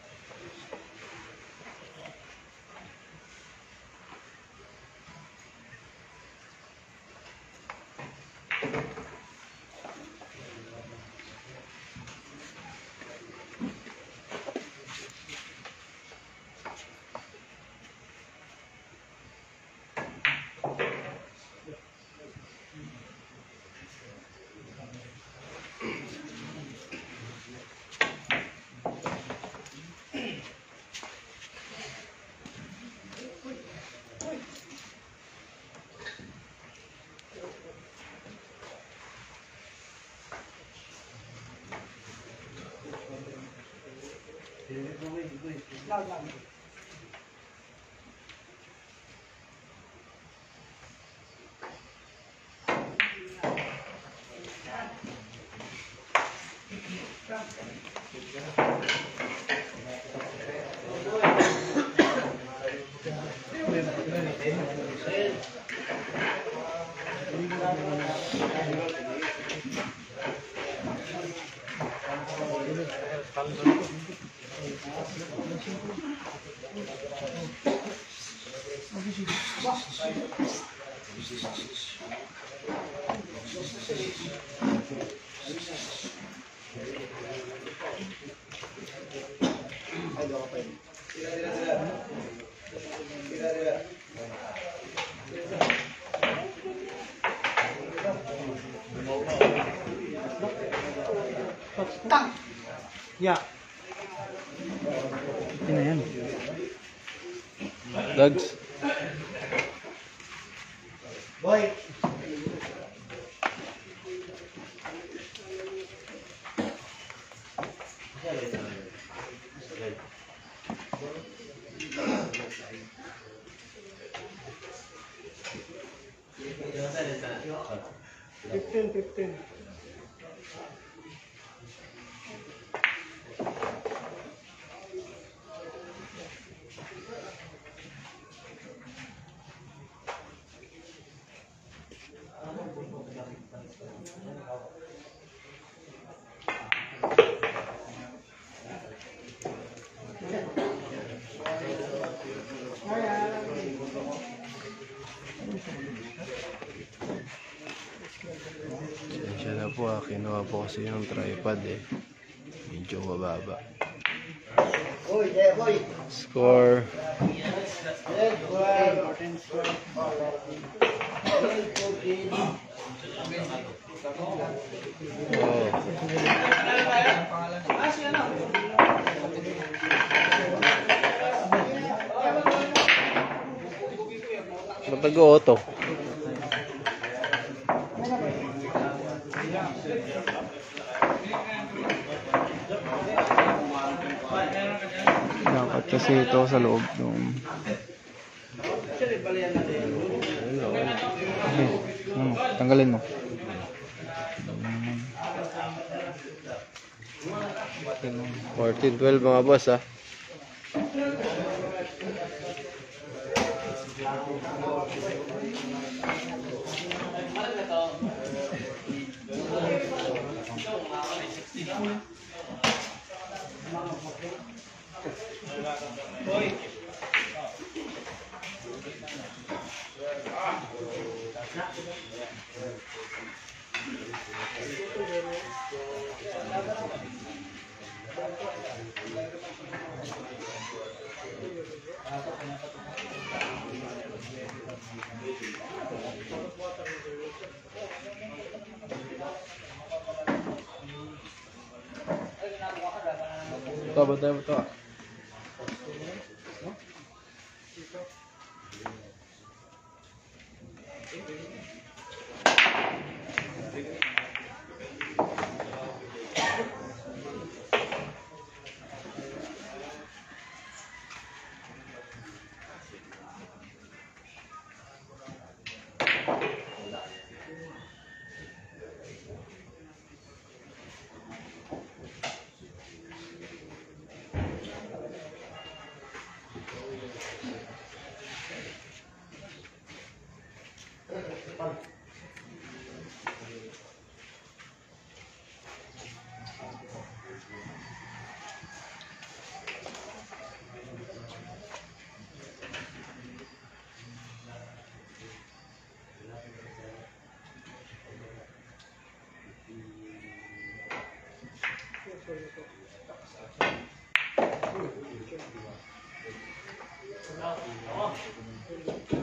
给那个位置对让一下 po ah, kinuha po kasi yung tripod eh. Medyo mababa. Score. Oh. Ba't nag-auto? Dapat kasi ito sa loob ng... Okay. Ano, tanggalin mo. 14-12 mga boss ah. Ito, bantay mo ito 그러면또약간약간흥미를느낄때가 있.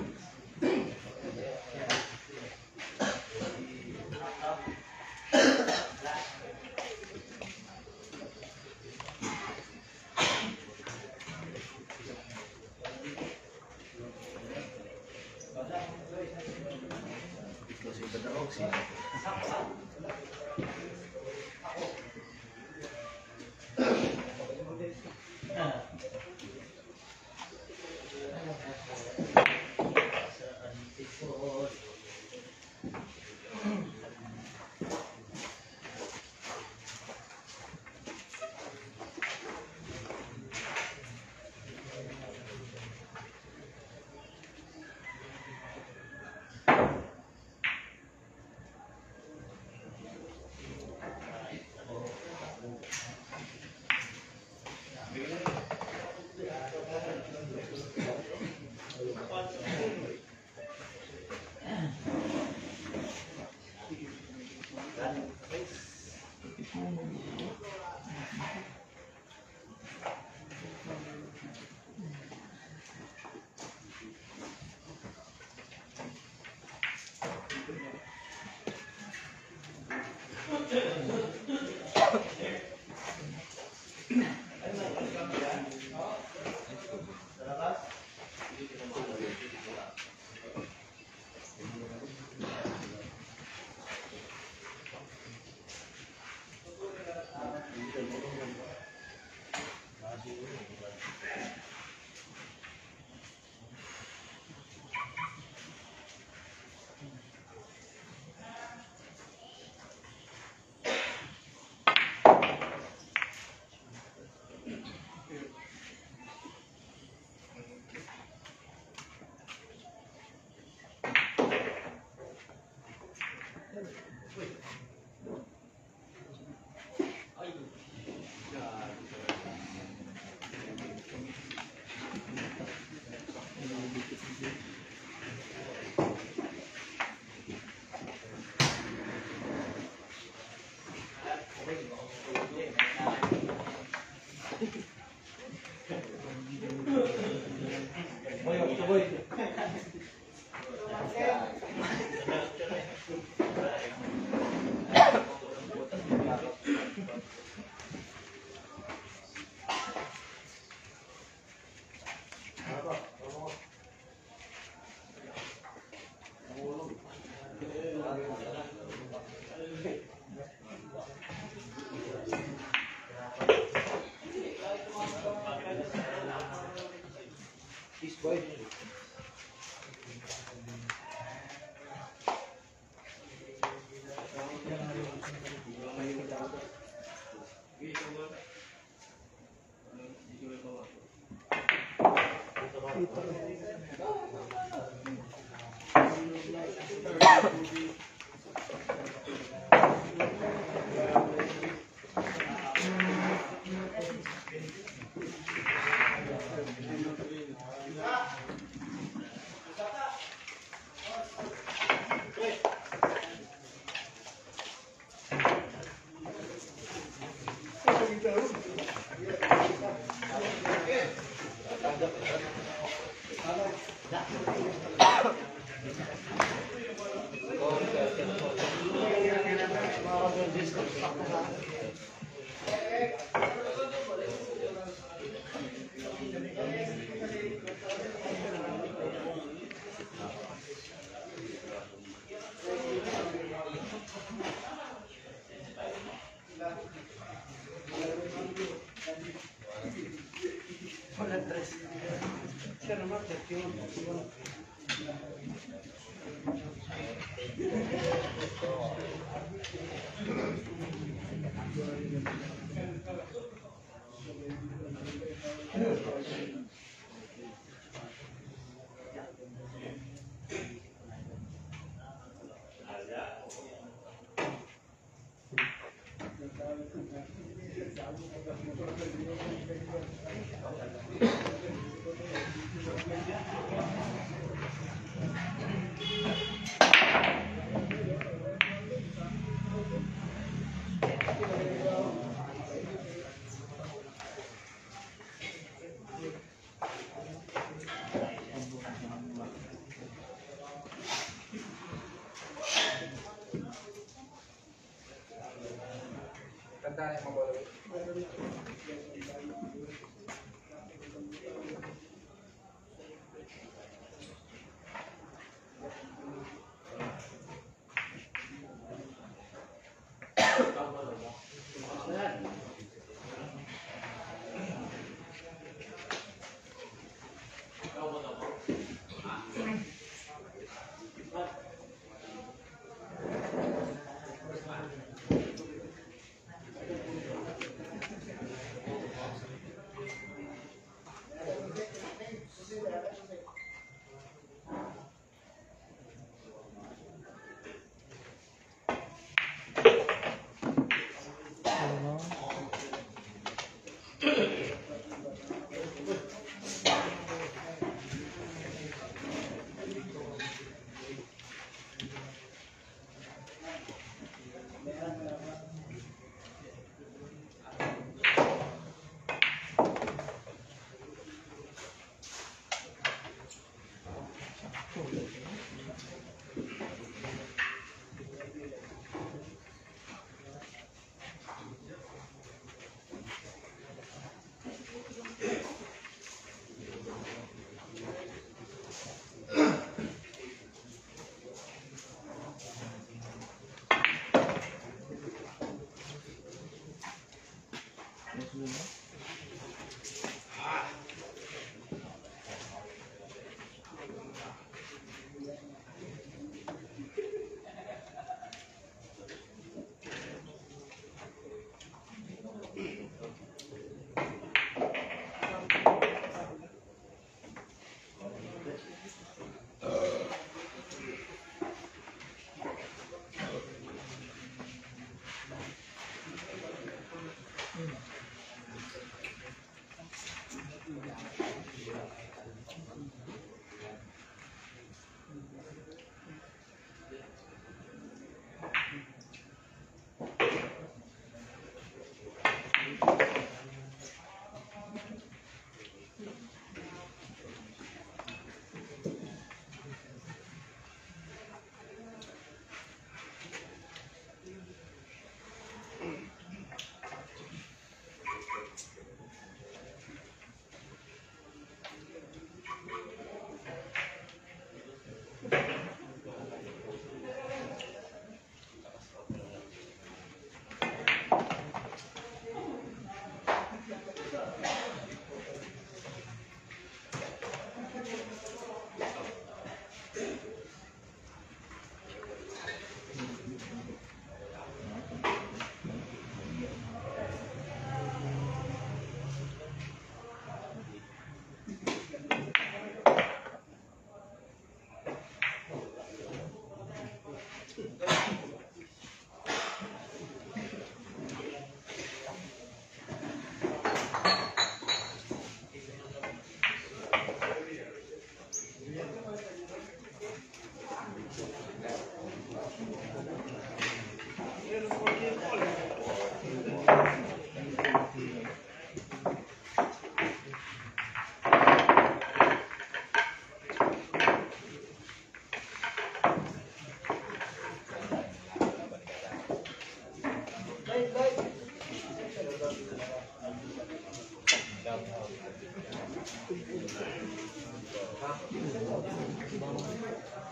então.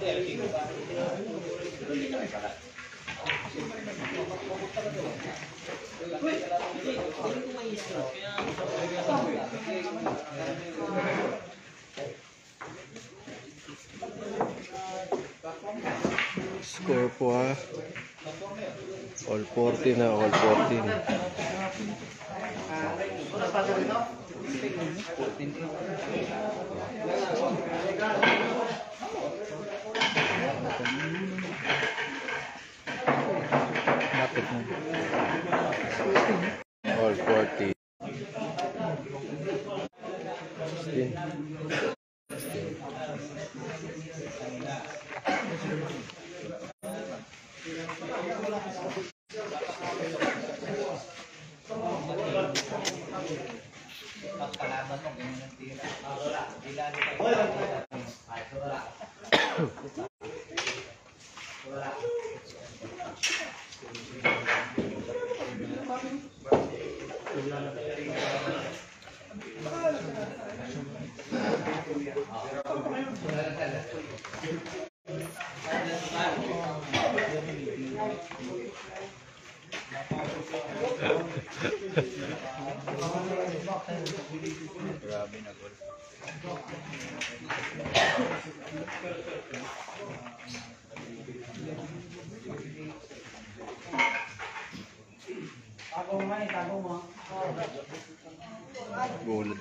Score po ha. All 40 na, all 14. Bakit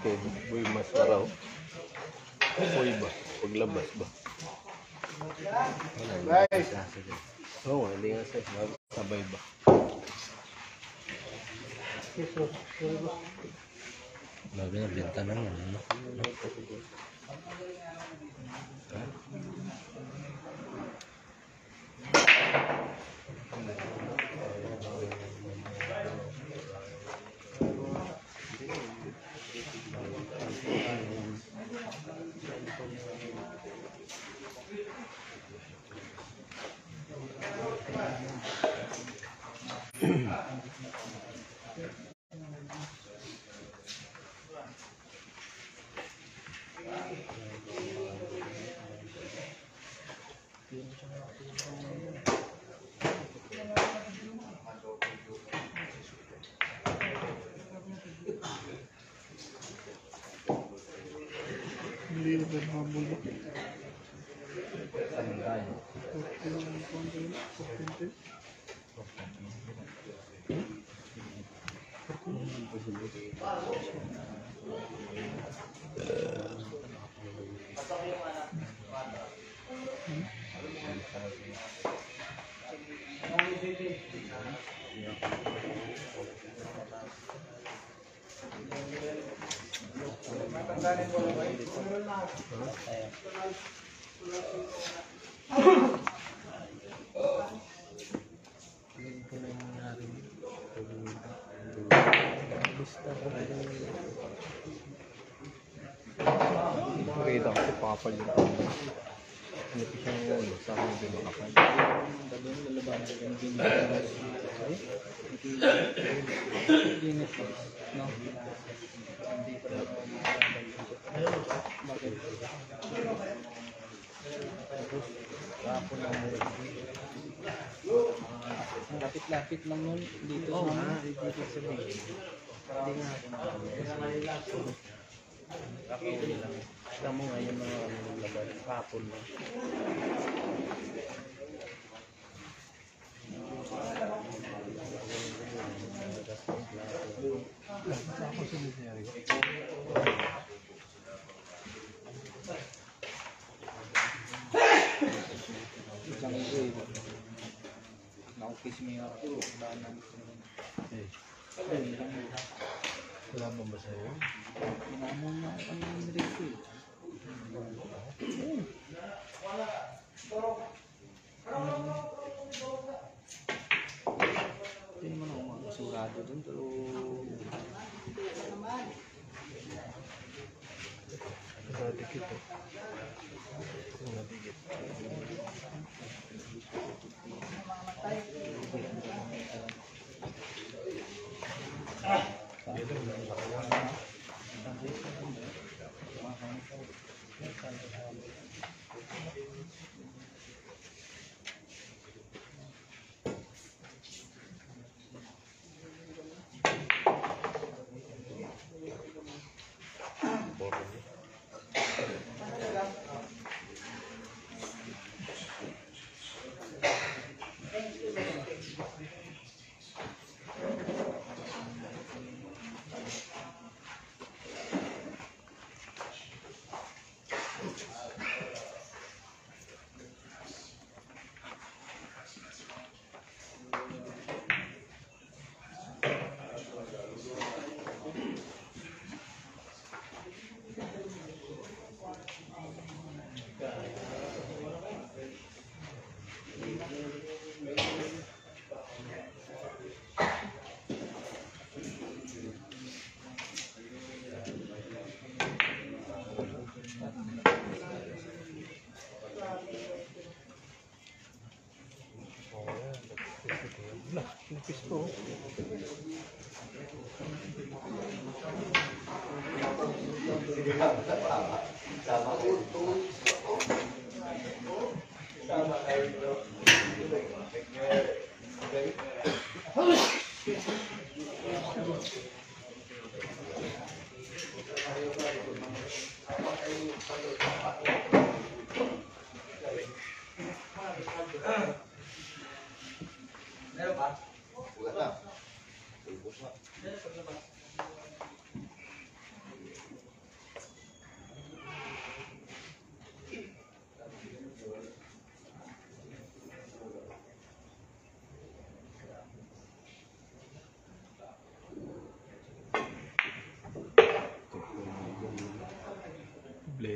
ko. Boy, mas araw. Boy ba? Paglabas ba? Guys! Oo, oh, hindi nga sa'yo. Sabay ba? Bago na, benta na nga. Ano? बोलिए उधर हाँ बोलिए Thank you. Makikita ko si Papa yung Ano pa siya ng ulo, sa akin din makapal. Doon lalabanan yung ginit. Ay, ginit po. No? Kapon lang nun dito Oo sa nga, amin. dito sa bigay. Hindi nga. Kapon lang. Kita mo nga yung mga ano, laban. Lang. Ako sinisiyaри ko. Isang grade. Naukis mo yung ako. Banan. Eh, Ayun lang. wala ba ba sa'yo? Inamon na ako ng rito eh. Hindi naman ako makasigurado dun pero Nadikit eh. Nadikit. Wala,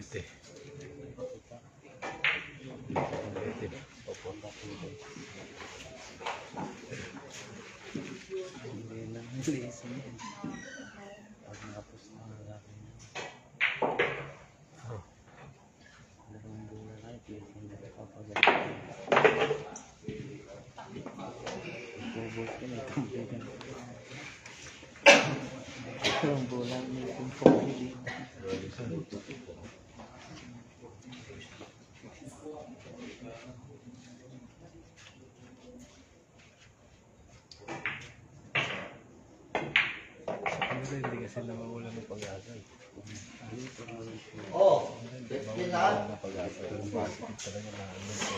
Blete. Blete. hindi na nilisin. Ba hindi kasi nawawala ng pag-asa. Oh, Nawawala ng pag-asa. Yung positive talaga na ano sa.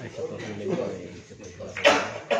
Ay, sa pag-ulay ko eh. Sa eh dito, mga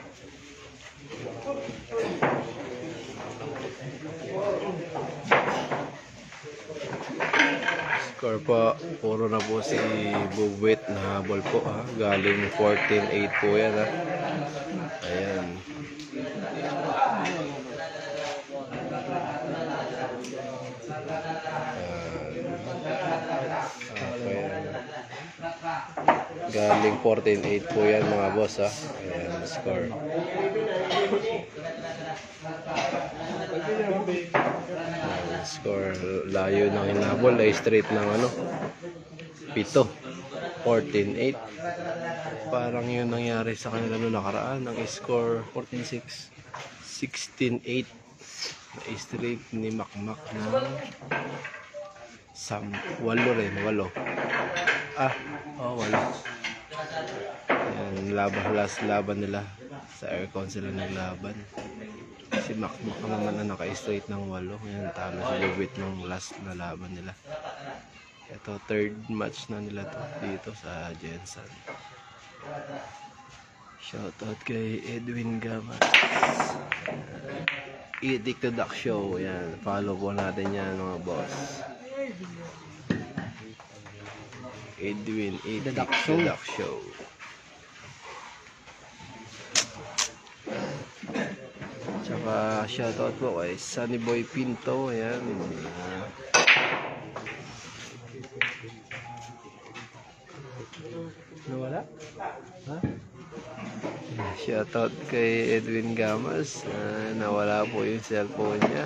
Score po, puro na po si Bubwit na habol po ha. Galing 14-8 po yan ha. Ayan. Galing 14-8 po yan mga boss ha. Ayan, score. Ayan, score. Layo ng hinabol ay straight ng ano. Pito. 14-8. Parang yun nangyari sa kanila noong nakaraan. Ang score 14-6. 16-8. Na straight ni Makmak na Sam, walo rin, walo. Ah, oh, walo. Yan, laban, last laban nila. Sa aircon sila naglaban. Si Makmak naman na naka-straight ng walo. Yan, talo si Bubit ng last na laban nila. Ito, third match na nila to dito sa Jensen. Shoutout kay Edwin Gamas. Idik to Duck Show. Yan, follow po natin yan mga boss. Edwin, Duck to Show. Duck Show. Tsaka shoutout po kay Sunny Boy Pinto. Ayan. Nawala? Ha? Shoutout kay Edwin Gamas. Ah, nawala po yung cellphone niya.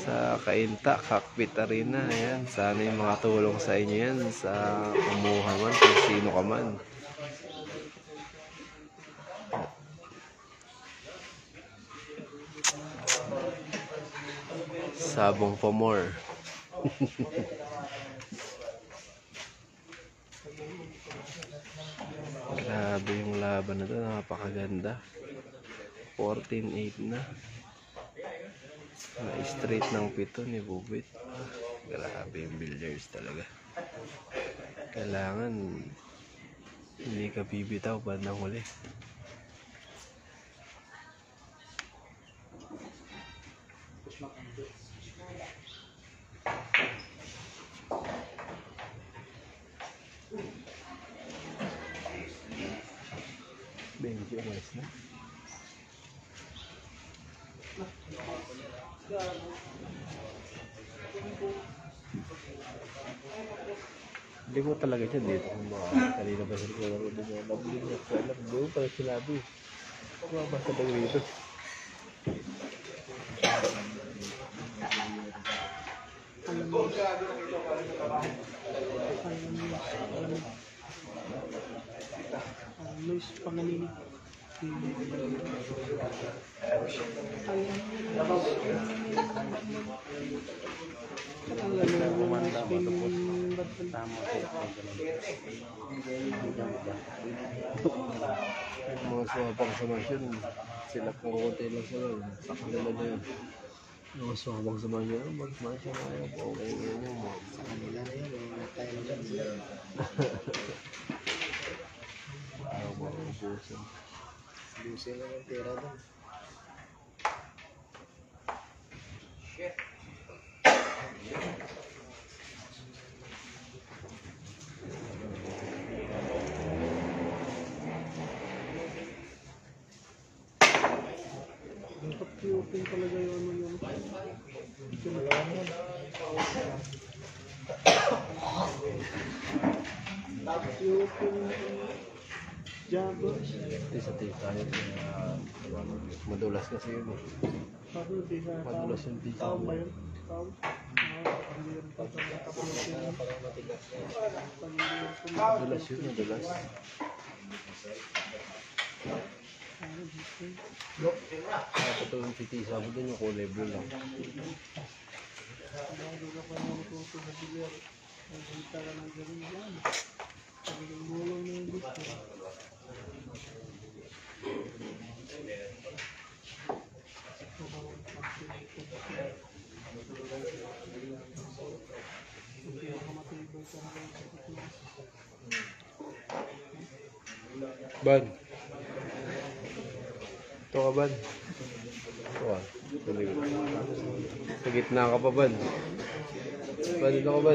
Sa Kainta, Cockpit Arena. Ayan. Sana yung mga tulong sa inyo yan sa kumuha man kung sino ka man. Sabong for more. *laughs* Grabe yung laban na to, napakaganda. 14-8 na. Na straight ng pito ni Bubit. Grabe yung billiards talaga. Kailangan hindi ka bibitaw bandang huli. Benji, umalis na. Hindi mo talaga siya dito kung mga kanina ba sila ko din yung nabili niya ko alam. Mo pala sinabi. Kumabasa lang dito. Luis Panganini. Yung mga swabang sa mansion, sila kakunti lang sila. Sa kanila na yun. Mga swabang sa mansion, mag-mansion na kayo po. Okay, yun yung mga. Sa kanila na yun, tayo na dyan. Ayaw mga Lusin na yung pera doon. Nakapiyopin talaga yung ano yun. Nakapiyopin Jabbers. Hindi sa tita yun. Ah, madulas kasi yun. eh. Sabi, di na tao. Madulas yung tita. Tao ba yun? Tao? Ah, pangiliran pa sa mga kapulutin. Pangiliran pa mga Madulas yun, madulas. Kaya ito yung titisa mo dun yung kulay blue lang. Bilyar. Nakita ka ng ganun yan. Talagang gulong na yung gusto. Ban. Ito ka, Ban. Ito ka. Sa gitna ka pa, Bad. Bad, dito ka,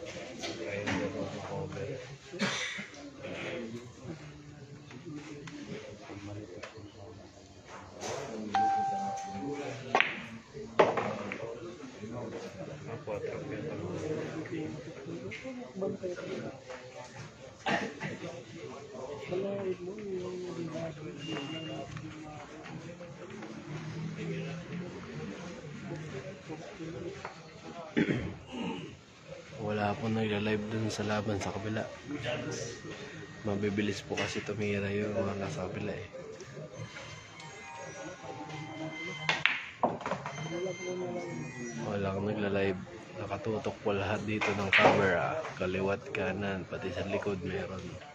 Wala po nagla-live dun sa laban sa kabila. Mabibilis po kasi tumira yung mga nasa kabila eh. Walang nagla-live. Nakatutok po lahat dito ng camera. Kaliwat, kanan, pati sa likod meron.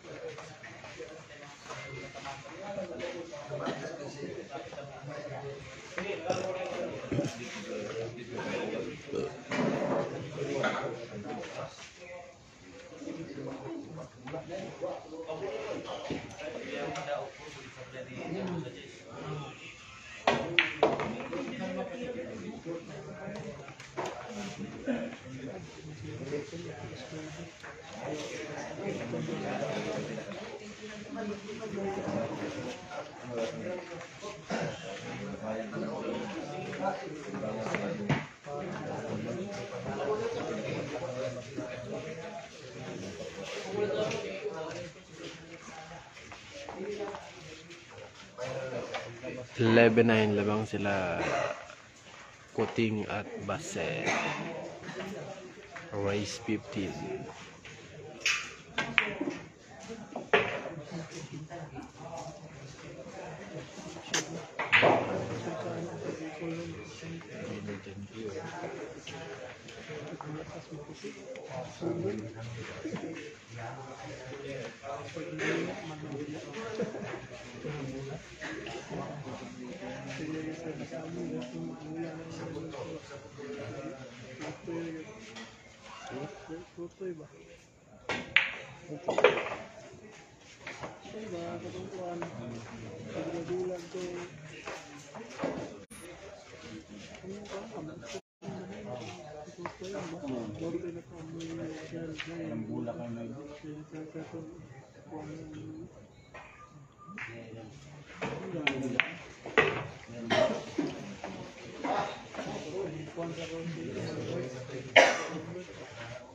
Eleven nine lamang sila Kuting at Baset. Race 15. Tutoy ba? Diba, katungkuan. Pagdadulag ko. Ano ka? Tutoy ba? Tutoy na ka. Ang bula ka na.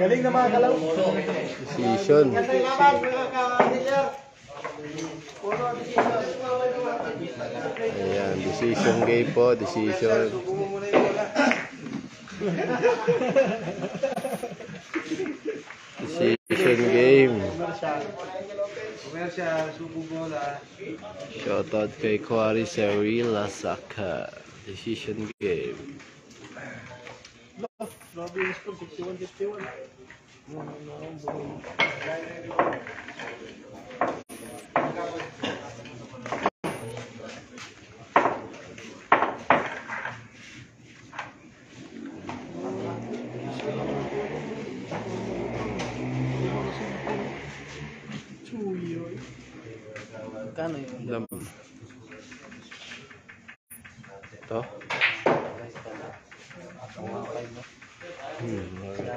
Galing na mga kalaw. Decision. Ayan, decision game po, decision. Decision game. Commercial, subo bola. Shoutout kay Kwari Serila Saka. Decision game. Grabe yung score, 61-51. Ano, ano, ano, buhay. Kano yun? Lam. Ito? Hmm,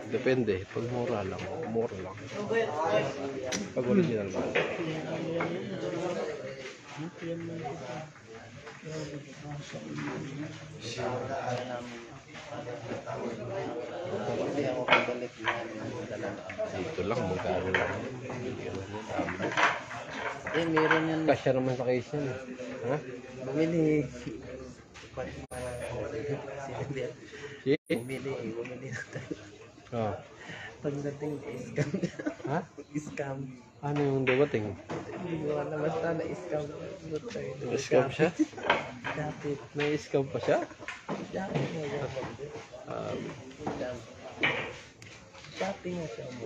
depende. Pag mura lang, mura lang. Pag original ba? Hindi ako kabalik na Dito lang, magkano lang. Eh, meron yan. Kasya naman sa case yan. eh. Ha? Bumili. Sinabi Si? Bumili. Bumili na tayo. Oh. Pagdating, scam. Ha? scam. Ano yung dumating? Hindi ko alam. Basta na-scam. Na-scam siya? Dapit. Na-scam pa siya? Dapit nga siya. Um, Shopping nga siya mo.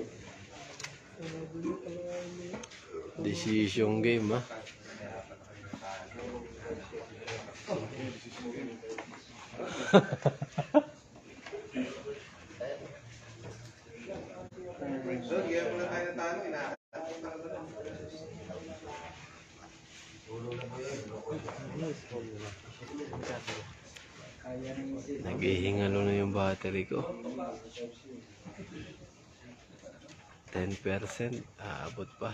Decision game ha. Naghihingalo na yung battery ko. 10% ah, abot pa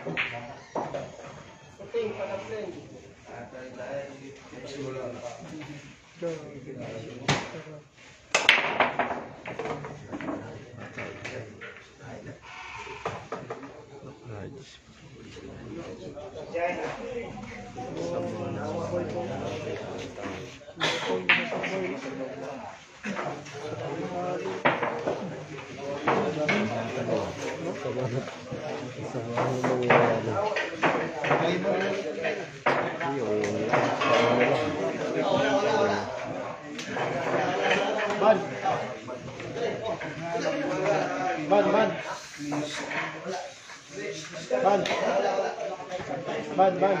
Thank you. Man. Man, man. Man.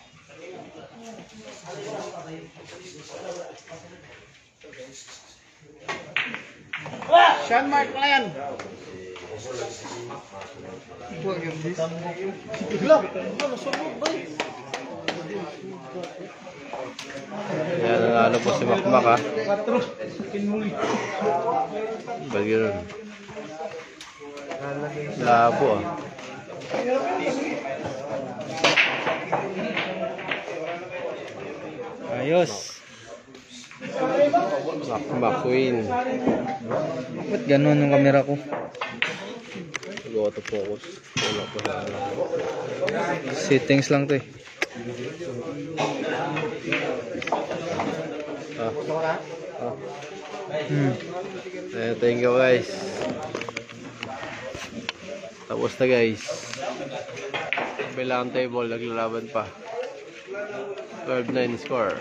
Sean Mark na yan. Huwag yung dis. Bigla. Ano, sabog ba? Yan, nanalo po si Makmak ha. Ba't ganun? Labo ah. Ayos. Makmak win. Ba't ganun yung camera ko? Go to focus. Wala pa sa Settings lang to eh. Ah. Ah. Hmm. Eh, thank you guys. Tapos na guys. Bilang table, naglalaban pa. 12-9 score.